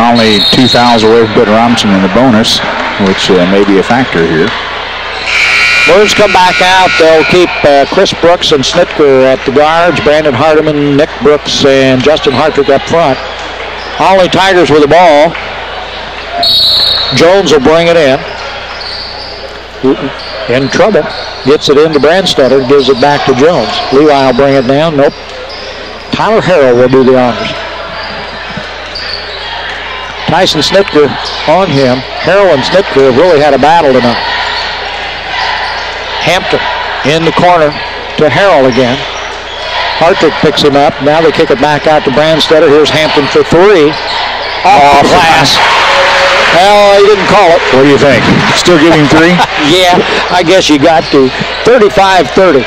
Only two fouls away from Robinson in the bonus, which uh, may be a factor here. Maroons come back out. They'll keep uh, Chris Brooks and Schnitker at the guards, Brandon Hardiman, Nick Brooks, and Justin Hartrick up front. Olney Tigers with the ball. Jones will bring it in. In trouble. Gets it into Brandstetter, gives it back to Jones. Levi will bring it down. Nope. Tyler Harrell will do the honors. Tyson Schnitker on him. Harrell and Schnitker have really had a battle tonight. Hampton in the corner to Harrell again. Hartrick picks him up. Now they kick it back out to Brandstetter. Here's Hampton for three. Off the glass. Well, he didn't call it. What do you think? Still giving three? yeah, I guess you got to. 35-30.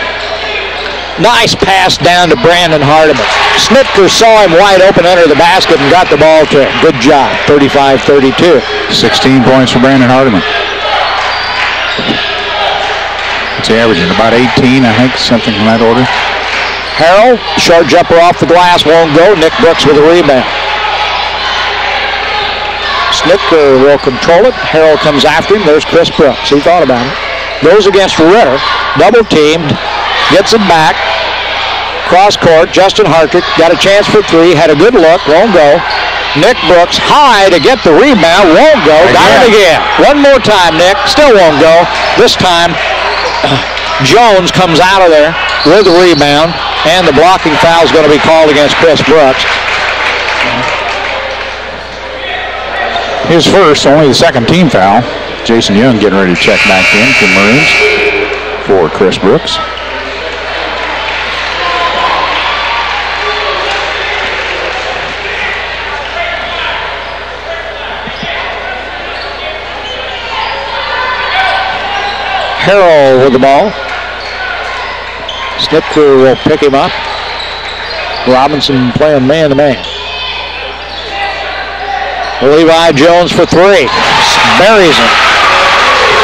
Nice pass down to Brandon Hardiman. Schnitker saw him wide open under the basket and got the ball to him. Good job. 35-32. 16 points for Brandon Hardiman. It's averaging about 18, I think, something from that order. Harrell, short jumper off the glass, won't go. Nick Brooks with a rebound. Schnitker will control it. Harrell comes after him. There's Chris Brooks. He thought about it. Goes against Ritter. Double teamed. Gets it back. Cross court. Justin Hartrick got a chance for three. Had a good look. Won't go. Nick Brooks high to get the rebound. Won't go. Got it again. One more time, Nick. Still won't go. This time, Jones comes out of there. with the rebound, and the blocking foul is going to be called against Chris Brooks. His first, only the second team foul. Jason Young getting ready to check back in for Maroons for Chris Brooks. Harrell with the ball. Schnitker will pick him up. Robinson playing man-to-man. Levi Jones for three. Buries him.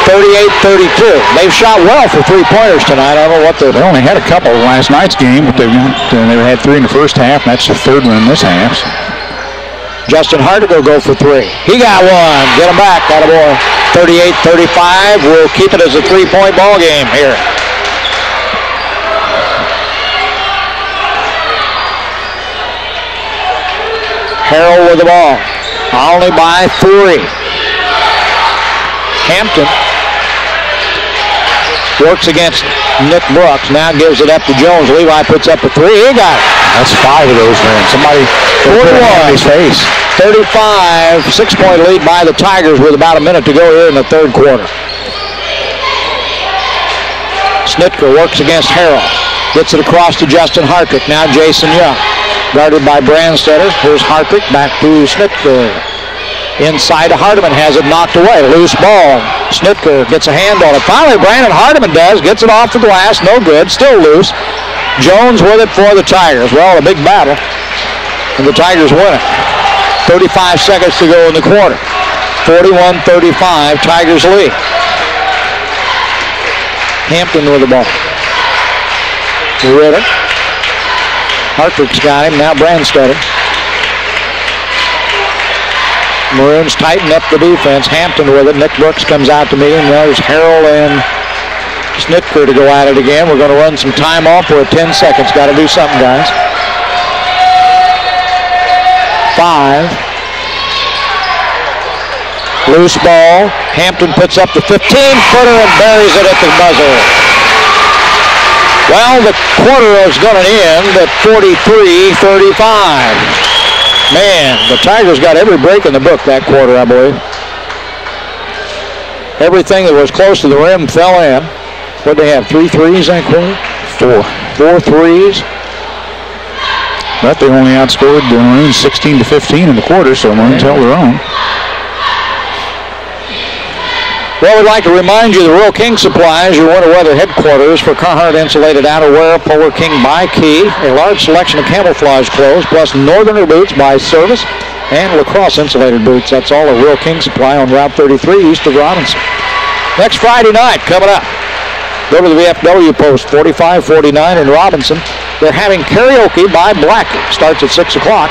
38-32. They've shot well for three-pointers tonight. I don't know what the... They only had a couple last night's game, but they, uh, they had three in the first half, and that's the third one in this half. Justin Hardigo go go for three. He got one. Get him back. Got a boy. 38-35. We'll keep it as a three-point ball game here. Harrell with the ball. Only by three. Hampton works against Nick Brooks. Now gives it up to Jones. Levi puts up a three. He got it. That's five of those him. Somebody put it in his face. 35, six-point lead by the Tigers with about a minute to go here in the third quarter. Schnitker works against Harrell. Gets it across to Justin Hartrick. Now Jason Young. Guarded by Brandstetter. Here's Hartrick back to Schnitker. Inside to Hardiman. Has it knocked away. Loose ball. Schnitker gets a hand on it. Finally, Brandon Hardiman does. Gets it off the glass. No good. Still loose. Jones with it for the Tigers. Well, a big battle. And the Tigers win it. 35 seconds to go in the quarter. 41-35, Tigers lead. Hampton with the ball. Ritter. Hartrick's got him. Now Brandstetter. Maroons tighten up the defense. Hampton with it. Nick Brooks comes out to me, and there's Harrell and Schnitker to go at it again. We're going to run some time off. We're at 10 seconds. Got to do something, guys five. Loose ball. Hampton puts up the 15-footer and buries it at the buzzer. Well, the quarter is going to end at 43-35. Man, the Tigers got every break in the book that quarter, I believe. Everything that was close to the rim fell in. What they have, three threes that quarter? Four. Four threes. But they only outscored the Maroons 16 to 15 in the quarter, so Maroons held their own. Well, we'd like to remind you the Rural King Supplies, your winter weather headquarters for Carhartt insulated outerwear, Polar King by Key, a large selection of camouflage clothes, plus Northerner boots by Servus, and LaCrosse insulated boots. That's all at Rural King Supply on Route 33 east of Robinson. Next Friday night, coming up, go to the VFW post 4549 in Robinson. They're having karaoke by Black. Starts at 6 o'clock.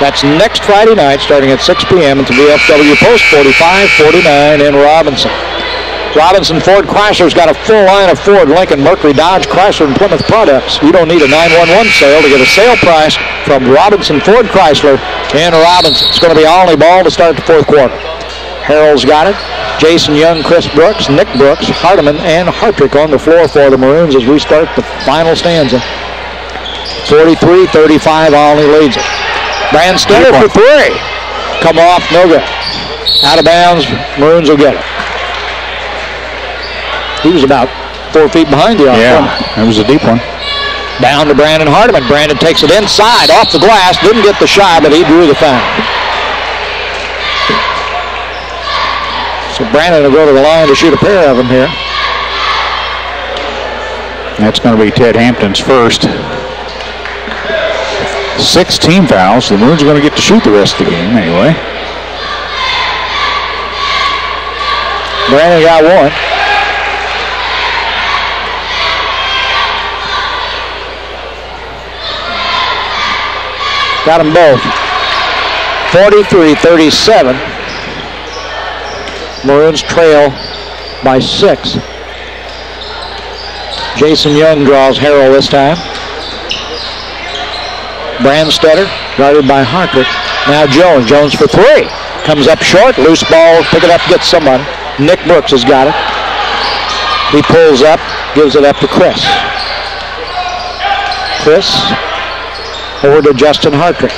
That's next Friday night starting at 6 p.m. at the VFW Post 4549 in Robinson. Robinson Ford Chrysler's got a full line of Ford, Lincoln, Mercury, Dodge, Chrysler, and Plymouth products. You don't need a 911 sale to get a sale price from Robinson Ford Chrysler in Robinson. It's going to be only ball to start the fourth quarter. Harrell's got it. Jason Young, Chris Brooks, Nick Brooks, Hardiman, and Hartrick on the floor for the Maroons as we start the final stanza. 43-35, Olney leads it. Brandstetter for three. Come off, no good. Out of bounds, Maroons will get it. He was about four feet behind the arc. Yeah, it was a deep one. Down to Brandon Hardiman. Brandon takes it inside, off the glass. Didn't get the shot, but he drew the foul. Brandon will go to the line to shoot a pair of them here. That's going to be Ted Hampton's first. Six team fouls. The Maroons are going to get to shoot the rest of the game anyway. Brandon got one. Got them both. 43-37. Maroons trail by six. Jason Young draws Harrell this time. Brandstetter, guarded by Hartrick. Now Jones. Jones for three. Comes up short. Loose ball. Pick it up. Gets someone. Nick Brooks has got it. He pulls up. Gives it up to Chris. Chris over to Justin Hartrick.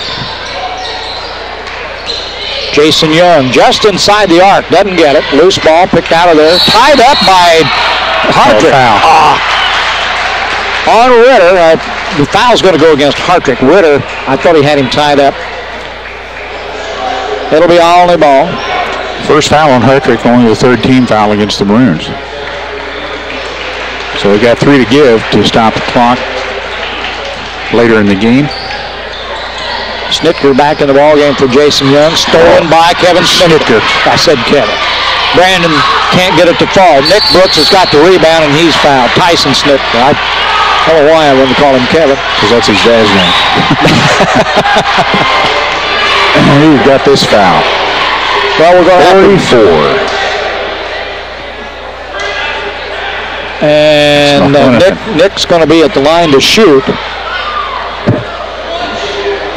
Jason Young just inside the arc, doesn't get it. Loose ball picked out of there, tied up by Hartrick. Oh, on Ritter, uh, the foul's going to go against Hartrick. Ritter, I thought he had him tied up. It'll be all only ball. First foul on Hartrick, only the third team foul against the Maroons. So we got three to give to stop the clock later in the game. Schnitker back in the ball game for Jason Young. Stolen by Kevin Schnitker. I said Kevin. Brandon can't get it to fall. Nick Brooks has got the rebound and he's fouled. Tyson Schnitker. I, don't know why I wouldn't call him Kevin. Because that's his dad's name. Who's got this foul? Well, we're going to have 44. And uh, Nick, Nick's going to be at the line to shoot.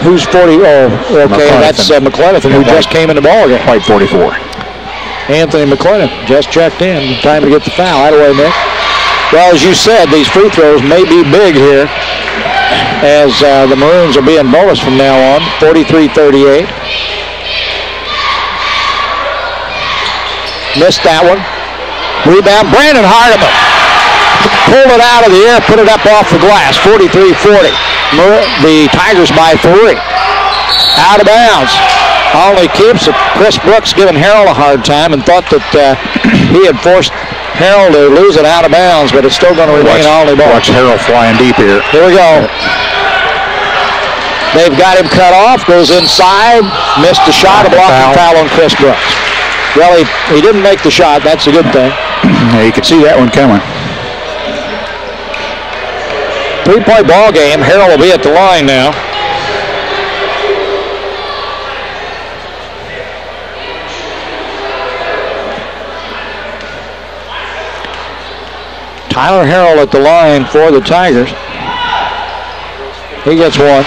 Who's 40? Oh, okay, that's uh, McClenathan, who just came in the ball game. White 44. Anthony McClenathan just checked in. Time to get the foul. Out of the way, Nick. Well, as you said, these free throws may be big here as uh, the Maroons are being bonus from now on. 43-38. Missed that one. Rebound, Brandon Hardiman. Pulled it out of the air, put it up off the glass. 43-40. The Tigers by three. Out of bounds. Only keeps it. Chris Brooks giving Harrell a hard time and thought that uh, he had forced Harrell to lose it out of bounds, but it's still going to remain watch, only ball. Watch Harrell flying deep here. Here we go. They've got him cut off, goes inside, missed the shot, a blocking foul. foul on Chris Brooks. Well, he, he didn't make the shot. That's a good thing. yeah, you could see that one coming. Three-point ball game. Harrell will be at the line now. Tyler Harrell at the line for the Tigers. He gets one.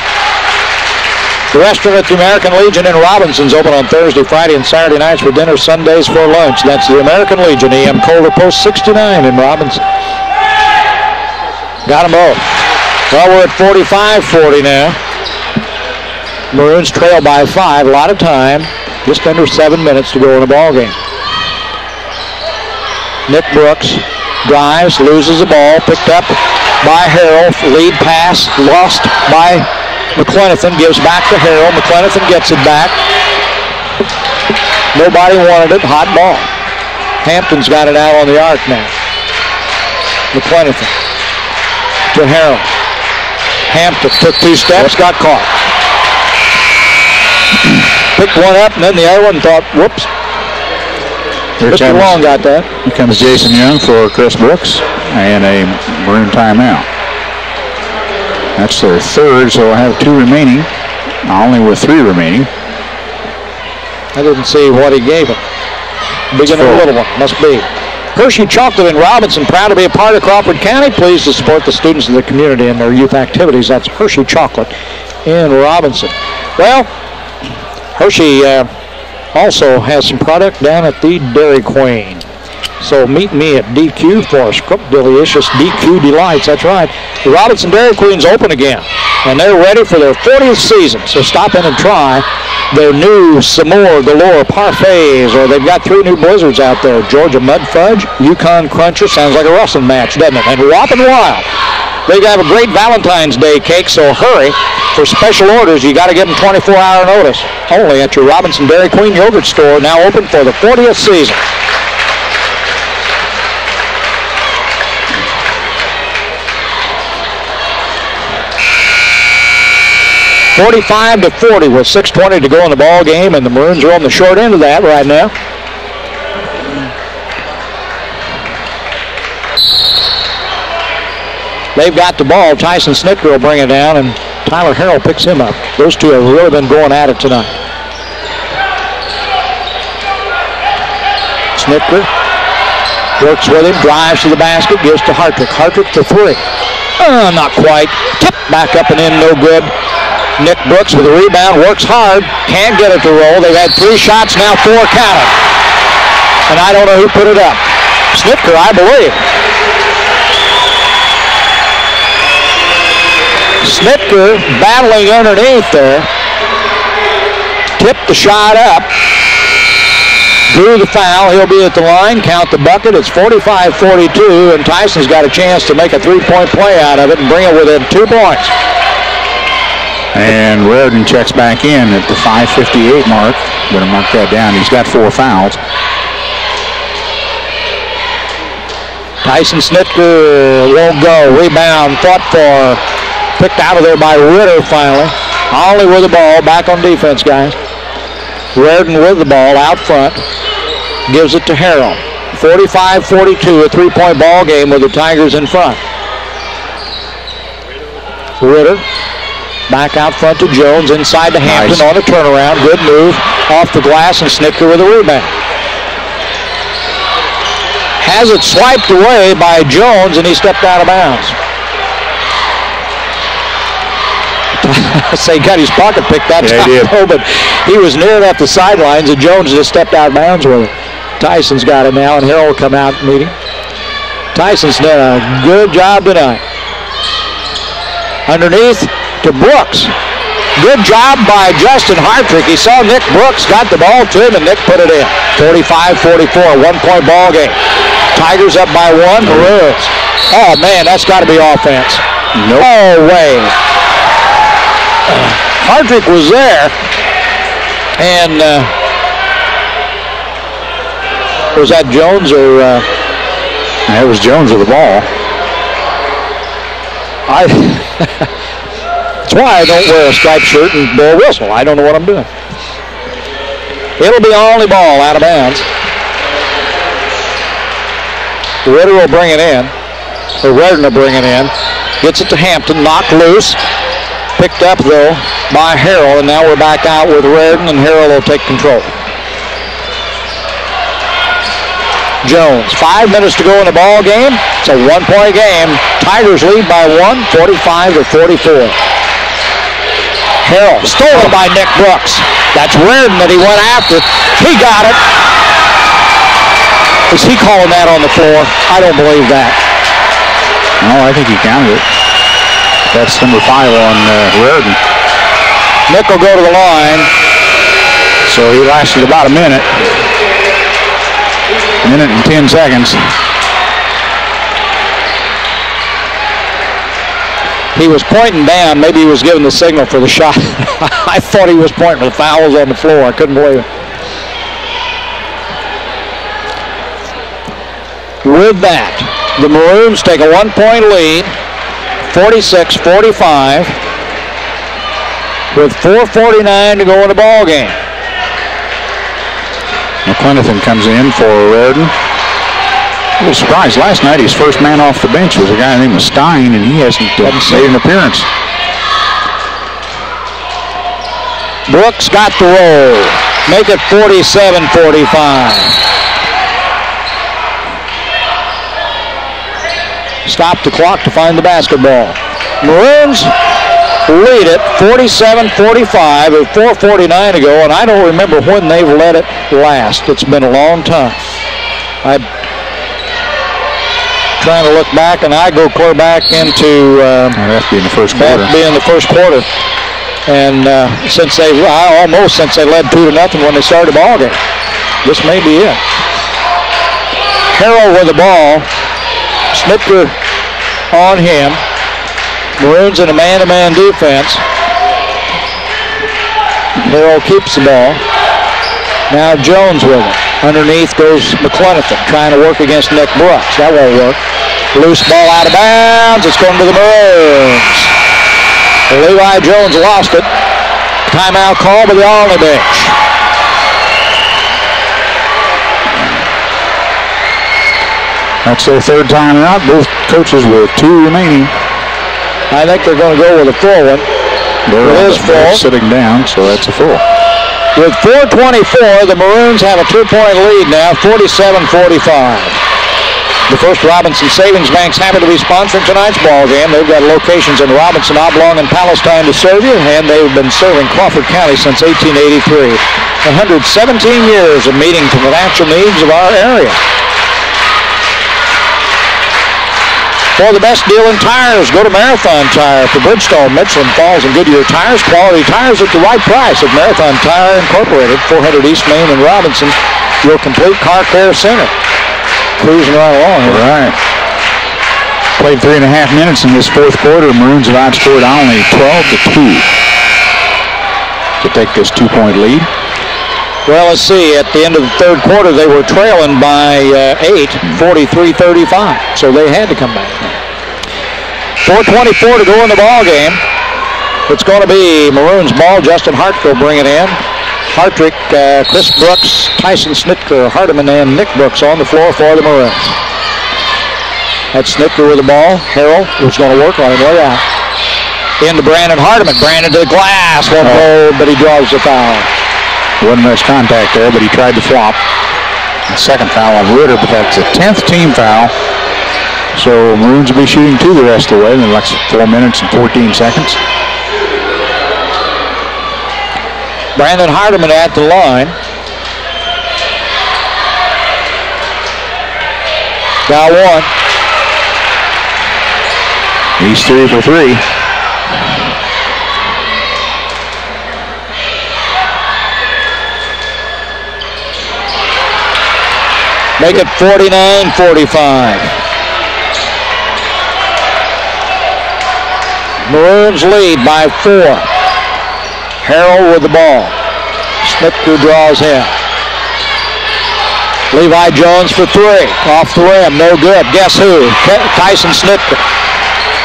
The restaurant at the American Legion in Robinson's open on Thursday, Friday, and Saturday nights for dinner, Sundays for lunch. That's the American Legion, EM Colder Post 69 in Robinson. Got them both. Well, we're at 45-40 now. Maroons trail by five. A lot of time. Just under seven minutes to go in the ball game. Nick Brooks drives, loses the ball, picked up by Harrell. Lead pass lost by McClenathan. Gives back to Harrell. McClenathan gets it back. Nobody wanted it. Hot ball. Hampton's got it out on the arc now. McClenathan to Harrell. Hampton took two steps, got caught. Picked one up, and then the other one thought, whoops, Here Mr. comes, Long got that. here comes Jason Young for Chris Brooks and a Maroon timeout. That's their third, so we'll have two remaining. Only with three remaining. I didn't see what he gave him. Big and a little one, must be. Hershey Chocolate in Robinson, proud to be a part of Crawford County. Pleased to support the students of the community in their youth activities. That's Hershey Chocolate in Robinson. Well, Hershey uh, also has some product down at the Dairy Queen. So meet me at DQ for Scrub Delicious DQ Delights. That's right. The Robinson Dairy Queen's open again, and they're ready for their 40th season. So stop in and try their new S'more Galore parfaits, or they've got three new blizzards out there. Georgia Mud Fudge, Yukon Cruncher, sounds like a wrestling match, doesn't it? And Whoppin' Wild. They have a great Valentine's Day cake, so hurry. For special orders, you got to give them 24-hour notice. Only at your Robinson Dairy Queen yogurt store, now open for the 40th season. Forty-five to forty with six twenty to go in the ball game, and the Maroons are on the short end of that right now. They've got the ball. Tyson Schnitker will bring it down, and Tyler Harrell picks him up. Those two have really been going at it tonight. Schnitker works with him, drives to the basket, gives to Hartrick. Hartrick for three. Uh, not quite. Tip back up and in, no good. Nick Brooks with a rebound, works hard, can't get it to roll. They've had three shots, now four counted. And I don't know who put it up. Schnitker, I believe. Schnitker battling underneath there. Tipped the shot up. Drew the foul. He'll be at the line. Count the bucket. It's 45-42, and Tyson's got a chance to make a three-point play out of it and bring it within two points. And Reardon checks back in at the 5.58 mark. Going to mark that down. He's got four fouls. Tyson Schnitker uh, won't go. Rebound fought for. Picked out of there by Ritter finally. Ollie with the ball. Back on defense, guys. Reardon with the ball out front. Gives it to Harrell. 45-42, a three-point ball game with the Tigers in front. Ritter back out front to Jones, inside to Hampton Nice. on a turnaround. Good move off the glass and Schnitker with a rebound. Has it swiped away by Jones and he stepped out of bounds. Say, got his pocket picked that Yeah, time. he but he was near enough the sidelines and Jones just stepped out of bounds with it. Tyson's got it now and Harrell come out meeting. Tyson's done a good job tonight. Underneath to Brooks. Good job by Justin Hartrick. He saw Nick Brooks, got the ball to him, and Nick put it in. 45-44, one-point ball game. Tigers up by one. Maroons. Oh, man, that's got to be offense. Nope. No way. Hartrick was there, and uh, was that Jones or uh, That was Jones with the ball. I? That's why I don't wear a striped shirt and blow a whistle. I don't know what I'm doing. It'll be only ball out of bounds. Ritter will bring it in. Or Reardon will bring it in. Gets it to Hampton, knocked loose. Picked up though by Harrell, and now we're back out with Reardon, and Harrell will take control. Jones, five minutes to go in the ball game. It's a one-point game. Tigers lead by one, 45 to 44. Harrell, stolen by Nick Brooks. That's Reardon that he went after. He got it. Is he calling that on the floor? I don't believe that. No, I think he counted it. That's number five on uh, Reardon. Nick will go to the line. So he lasted about a minute. A minute and 10 seconds. He was pointing down. Maybe he was giving the signal for the shot. I thought he was pointing. The foul was on the floor. I couldn't believe it. With that, the Maroons take a one-point lead, 46-45, with 4.49 to go in the ball game. McClenathan comes in for Reardon. A little surprised. Last night, his first man off the bench was a guy named Stein, and he hasn't uh, made an appearance. Brooks got the roll. Make it 47-45. Stop the clock to find the basketball. Maroons lead it 47-45 with 4.49 to go, and I don't remember when they've let it last. It's been a long time. I'm trying to look back, and I go clear back into um, That'd have be in the first quarter. that being the first quarter. And uh, since they, I almost since they led two to nothing when they started the ball game. This may be it. Harrell with the ball. Schnitker on him. Maroons in a man-to-man defense. Harrell keeps the ball. Now Jones with it. Underneath goes McClenathan trying to work against Nick Brooks. That won't work. Loose ball out of bounds. It's going to the Maroons. Levi Jones lost it. Timeout call by the Olney bench. That's their third time out. Both coaches with two remaining. I think they're going to go with a full one. They're, It on is the- they're full. sitting down, so that's a full. With 4.24, the Maroons have a two-point lead now, 47-45. The First Robinson Savings Bank's happy to be sponsoring tonight's ball game. They've got locations in Robinson, Oblong, and Palestine to serve you, and they've been serving Crawford County since 1883. 117 years of meeting to the financial needs of our area. For the best deal in tires, go to Marathon Tire for Bridgestone, Michelin Falls, and Goodyear tires. Quality tires at the right price at Marathon Tire Incorporated, 400 East Main in Robinson, your complete car care center. Cruising right along. All right. Played three and a half minutes in this fourth quarter. Maroons have outscored only 12 to 2 to take this two-point lead. Well, let's see. At the end of the third quarter, they were trailing by uh, 8, 43-35. So they had to come back. 4.24 to go in the ball game. It's going to be Maroons ball. Justin Hart will bring it in. Hartrick, uh, Chris Brooks, Tyson Schnitker, Hardiman, and Nick Brooks on the floor for the Maroons. That's Schnitker with the ball. Harrell was going to work on it way out. Into Brandon Hardiman. Brandon to the glass. Won't oh. but he draws the foul. Wasn't much contact there, but he tried to flop. Second foul on Ritter, but that's a 10th team foul. So Maroons will be shooting two the rest of the way in the next four minutes and 14 seconds. Brandon Hardiman at the line. Foul one. He's three for three. Make it 49-45. Maroons lead by four. Harrell with the ball. Schnitker draws in. Levi Jones for three. Off the rim. No good. Guess who? Tyson Schnitker.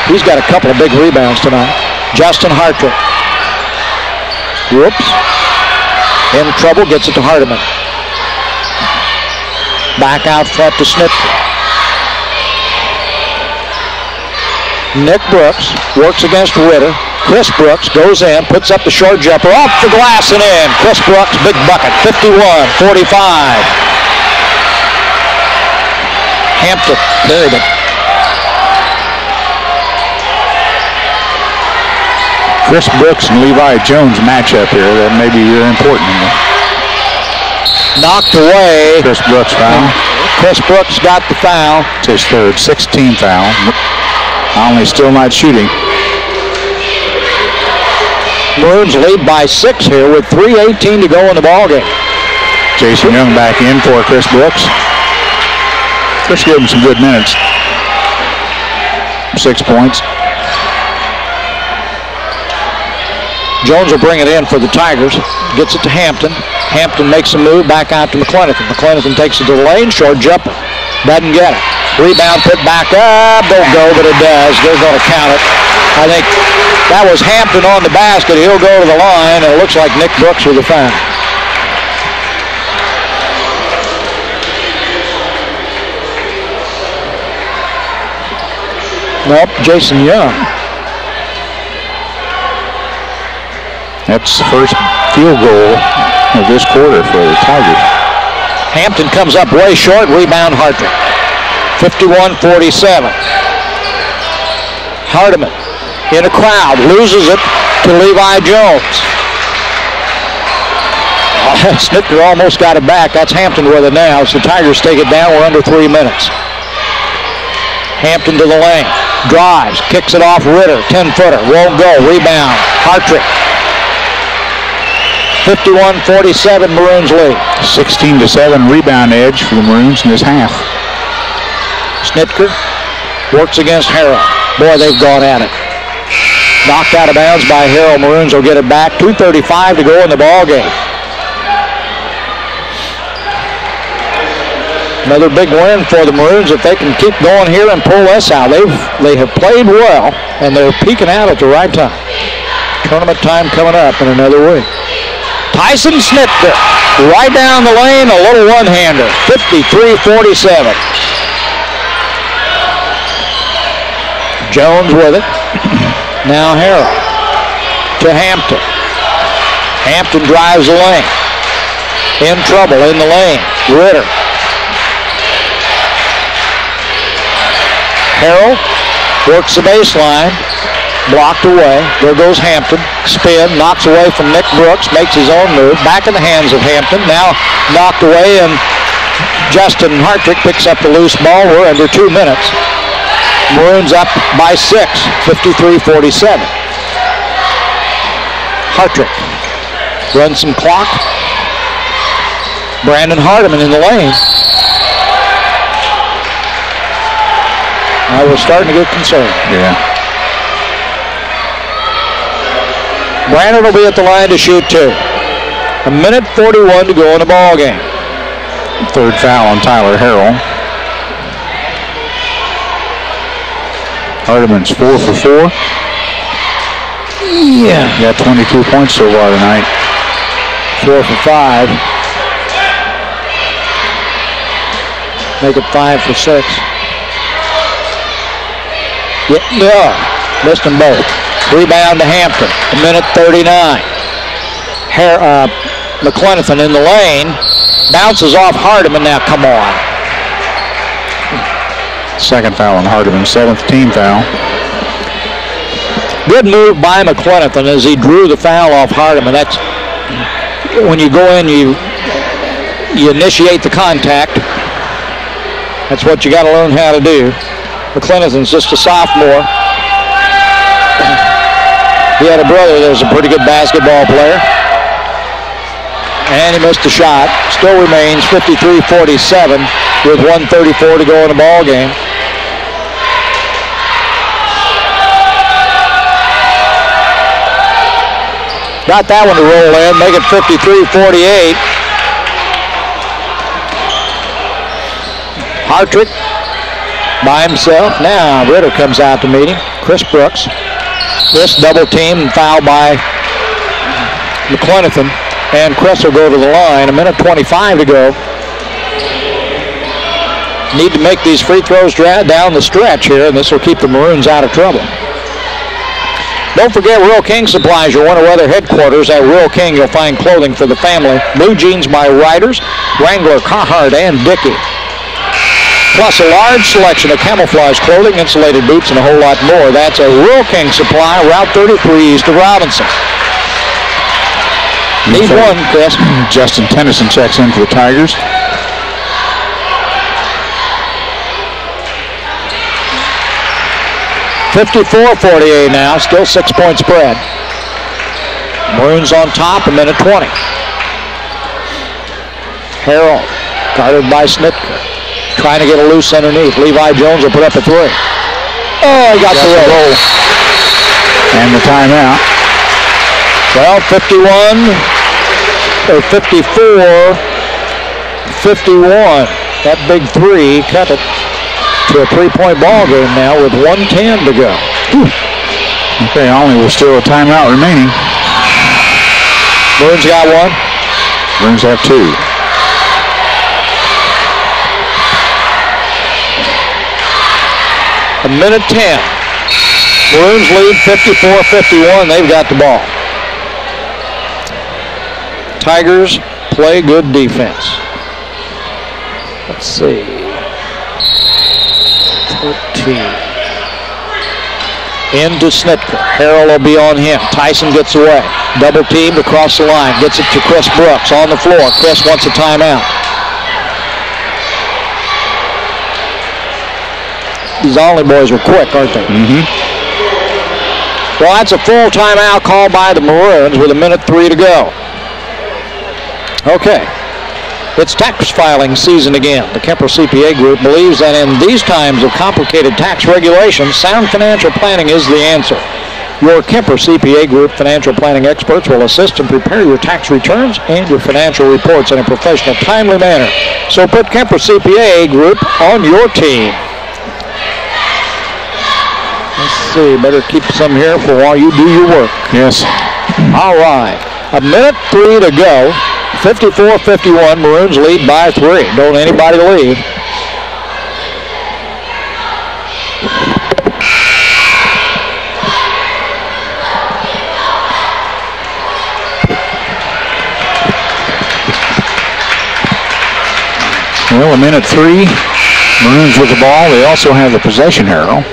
He's got a couple of big rebounds tonight. Justin Hartrick. Whoops. In trouble. Gets it to Hardiman. Back out front to Schnitker. Nick Brooks works against Ritter. Chris Brooks goes in, puts up the short jumper, off the glass and in. Chris Brooks, big bucket, 51-45. Hampton carried it. Chris Brooks and Levi Jones matchup here. That may be really important knocked away. Chris Brooks foul. Chris Brooks got the foul. It's his third, 16 foul. Only still not shooting. Maroons lead by six here with 3.18 to go in the ballgame. Jason Young back in for Chris Brooks. Chris gave him some good minutes. Six points. Jones will bring it in for the Tigers. Gets it to Hampton. Hampton makes a move back out to McClenathan. McClenathan takes it to the lane. Short jumper. Doesn't get it. Rebound put back up. Don't go, but it does. They're going to count it. I think that was Hampton on the basket. He'll go to the line, and it looks like Nick Brooks with the foul. Nope, Jason Young. That's the first field goal of this quarter for the Tigers. Hampton comes up way short. Rebound Hartrick. 51-47. Hardiman in a crowd loses it to Levi Jones. Schnitker almost got it back. That's Hampton with it now. So the Tigers take it down. We're under three minutes. Hampton to the lane. Drives. Kicks it off Ritter. 10-footer. Won't go. Rebound. Hartrick 51-47 Maroons lead. 16 to 7 rebound edge for the Maroons in this half. Schnitker works against Harrell. Boy, they've gone at it. Knocked out of bounds by Harrell. Maroons will get it back. 2.35 to go in the ball game. Another big win for the Maroons if they can keep going here and pull this out. They've they have played well and they're peaking out at the right time. Tournament time coming up in another week. Tyson Schnitker right down the lane, a little one-hander, 53-47. Jones with it. Now Harrell to Hampton. Hampton drives the lane. In trouble in the lane. Ritter. Harrell works the baseline blocked away. There goes Hampton. Spin, knocks away from Nick Brooks, makes his own move. Back in the hands of Hampton. Now knocked away, and Justin Hartrick picks up the loose ball. We're under two minutes. Maroons up by six, 53-47. Hartrick runs some clock. Brandon Hardiman in the lane. I was starting to get concerned. Yeah. Brandon will be at the line to shoot two. A minute 41 to go in the ball game. Third foul on Tyler Harrell. Hardiman's four for four. Yeah. Got 22 points so far tonight. Four for five. Make it five for six. Yeah, yeah. Missed them both. Rebound to Hampton. A minute 39. Her, uh, McClenathan in the lane. Bounces off Hardiman. Now, come on. Second foul on Hardiman. Seventh team foul. Good move by McClenathan as he drew the foul off Hardiman. That's when you go in, you you initiate the contact. That's what you got to learn how to do. McClenathan's just a sophomore. He had a brother that was a pretty good basketball player. And he missed a shot. Still remains 53-47 with 134 to go in the ball game. Got that one to roll in, make it 53-48. Hartrick by himself. Now Ritter comes out to meet him. Chris Brooks. This double team and foul by McClenathan. And will go to the line. A minute 25 to go. Need to make these free throws down the stretch here, and this will keep the Maroons out of trouble. Don't forget Real King Supplies, your winter weather headquarters. At Real King, you'll find clothing for the family. Blue jeans by Riders, Wrangler, Carhartt, and Dickey. Plus a large selection of camouflage clothing, insulated boots, and a whole lot more. That's a Real King Supply, Route 33 east of Robinson. Need one, Chris. Justin Tennyson checks in for the Tigers. Fifty-four forty-eight now, still six point spread. Maroons on top, a minute 20. Harrell, guarded by Schnitker, trying to get a loose underneath. Levi Jones will put up a three. Oh, he got the roll. And the timeout. Well, 51, or 54, 51. That big three cut it to a three-point ball game now with 110 to go. Okay, only with still a timeout remaining. Maroons got one. Maroons have two. A minute 10. Maroons lead 54-51. They've got the ball. Tigers play good defense. Let's see. 13. Into Schnitker. Harrell will be on him. Tyson gets away. Double teamed across the line. Gets it to Chris Brooks on the floor. Chris wants a timeout. These Olney boys are quick, aren't they? Mm-hmm. Well, that's a full timeout call by the Maroons with a minute three to go. Okay. It's tax filing season again. The Kemper CPA Group believes that in these times of complicated tax regulations, sound financial planning is the answer. Your Kemper CPA Group financial planning experts will assist and prepare your tax returns and your financial reports in a professional, timely manner. So put Kemper CPA Group on your team. See, better keep some here for while you do your work. Yes. All right. A minute three to go. 54-51. Maroons lead by three. Don't anybody leave. Well, a minute three. Maroons with the ball. They also have the possession arrow.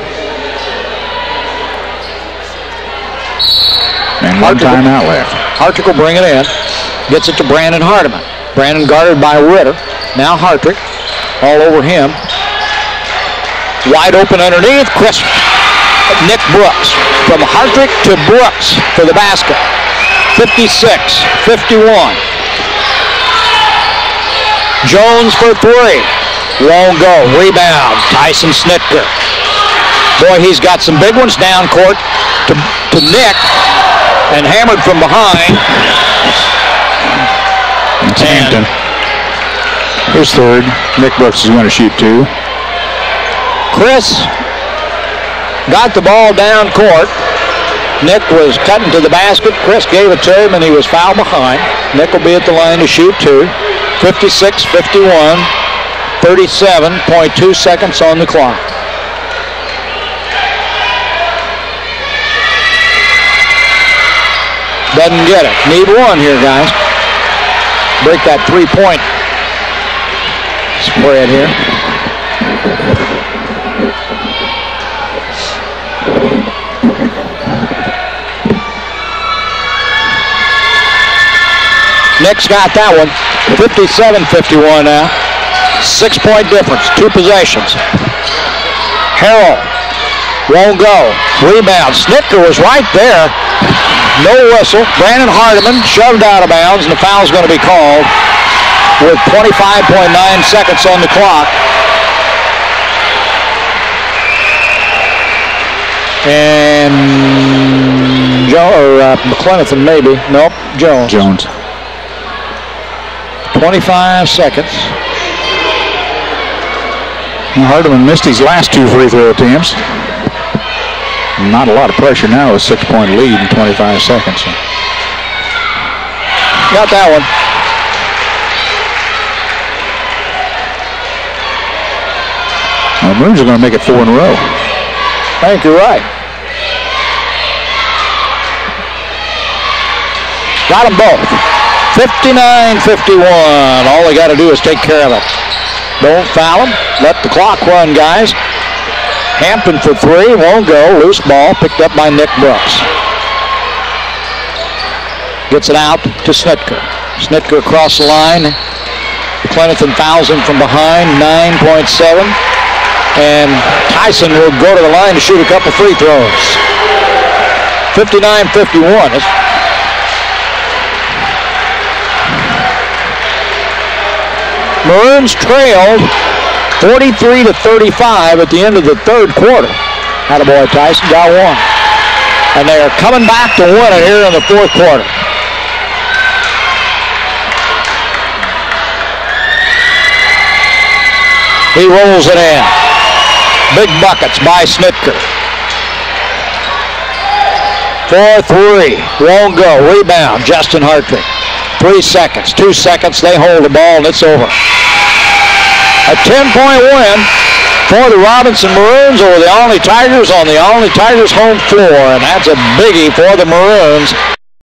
One Hartrick- timeout left. Hartrick will bring it in. Gets it to Brandon Hardiman. Brandon guarded by Ritter. Now Hartrick. All over him. Wide open underneath. Chris Nick Brooks. From Hartrick to Brooks for the basket. 56, 51. Jones for three. Won't go. Rebound. Tyson Schnitker. Boy, he's got some big ones down court to, to Nick and hammered from behind. It's Hampton. Here's third. Nick Brooks is going to shoot two. Chris got the ball down court. Nick was cutting to the basket. Chris gave it to him, and he was fouled behind. Nick will be at the line to shoot two. 56 51, 37.2 seconds on the clock. Doesn't get it. Need one here, guys. Break that three point spread here. Nick's got that one. 57-51 now. Six point difference. Two possessions. Harrell won't go. Rebound. Schnitker was right there. No whistle. Brandon Hardiman shoved out of bounds, and the foul's going to be called with 25.9 seconds on the clock. And Joe or uh, McClenathan maybe. Nope, Jones. Jones. 25 seconds. Hardiman missed his last two free throw attempts. Not a lot of pressure now. A six-point lead in 25 seconds. Got that one. Well, Maroons are going to make it four in a row. I think you're right. Got them both. 59-51. All they got to do is take care of it. Don't foul them. Let the clock run, guys. Hampton for three. Won't go. Loose ball picked up by Nick Brooks. Gets it out to Schnitker. Schnitker across the line. Clenathan fouls him from behind. 9.7. And Tyson will go to the line to shoot a couple free throws. 59-51. It's Maroons trailed 43 to 35 at the end of the third quarter. Attaboy Tyson got one. And they are coming back to win it here in the fourth quarter. He rolls it in. Big buckets by Schnitker. 4-3. Won't go. Rebound. Justin Hartrick. Three seconds. Two seconds. They hold the ball and it's over. A 10-point win for the Robinson Maroons over the Olney Tigers on the Olney Tigers home floor. And that's a biggie for the Maroons.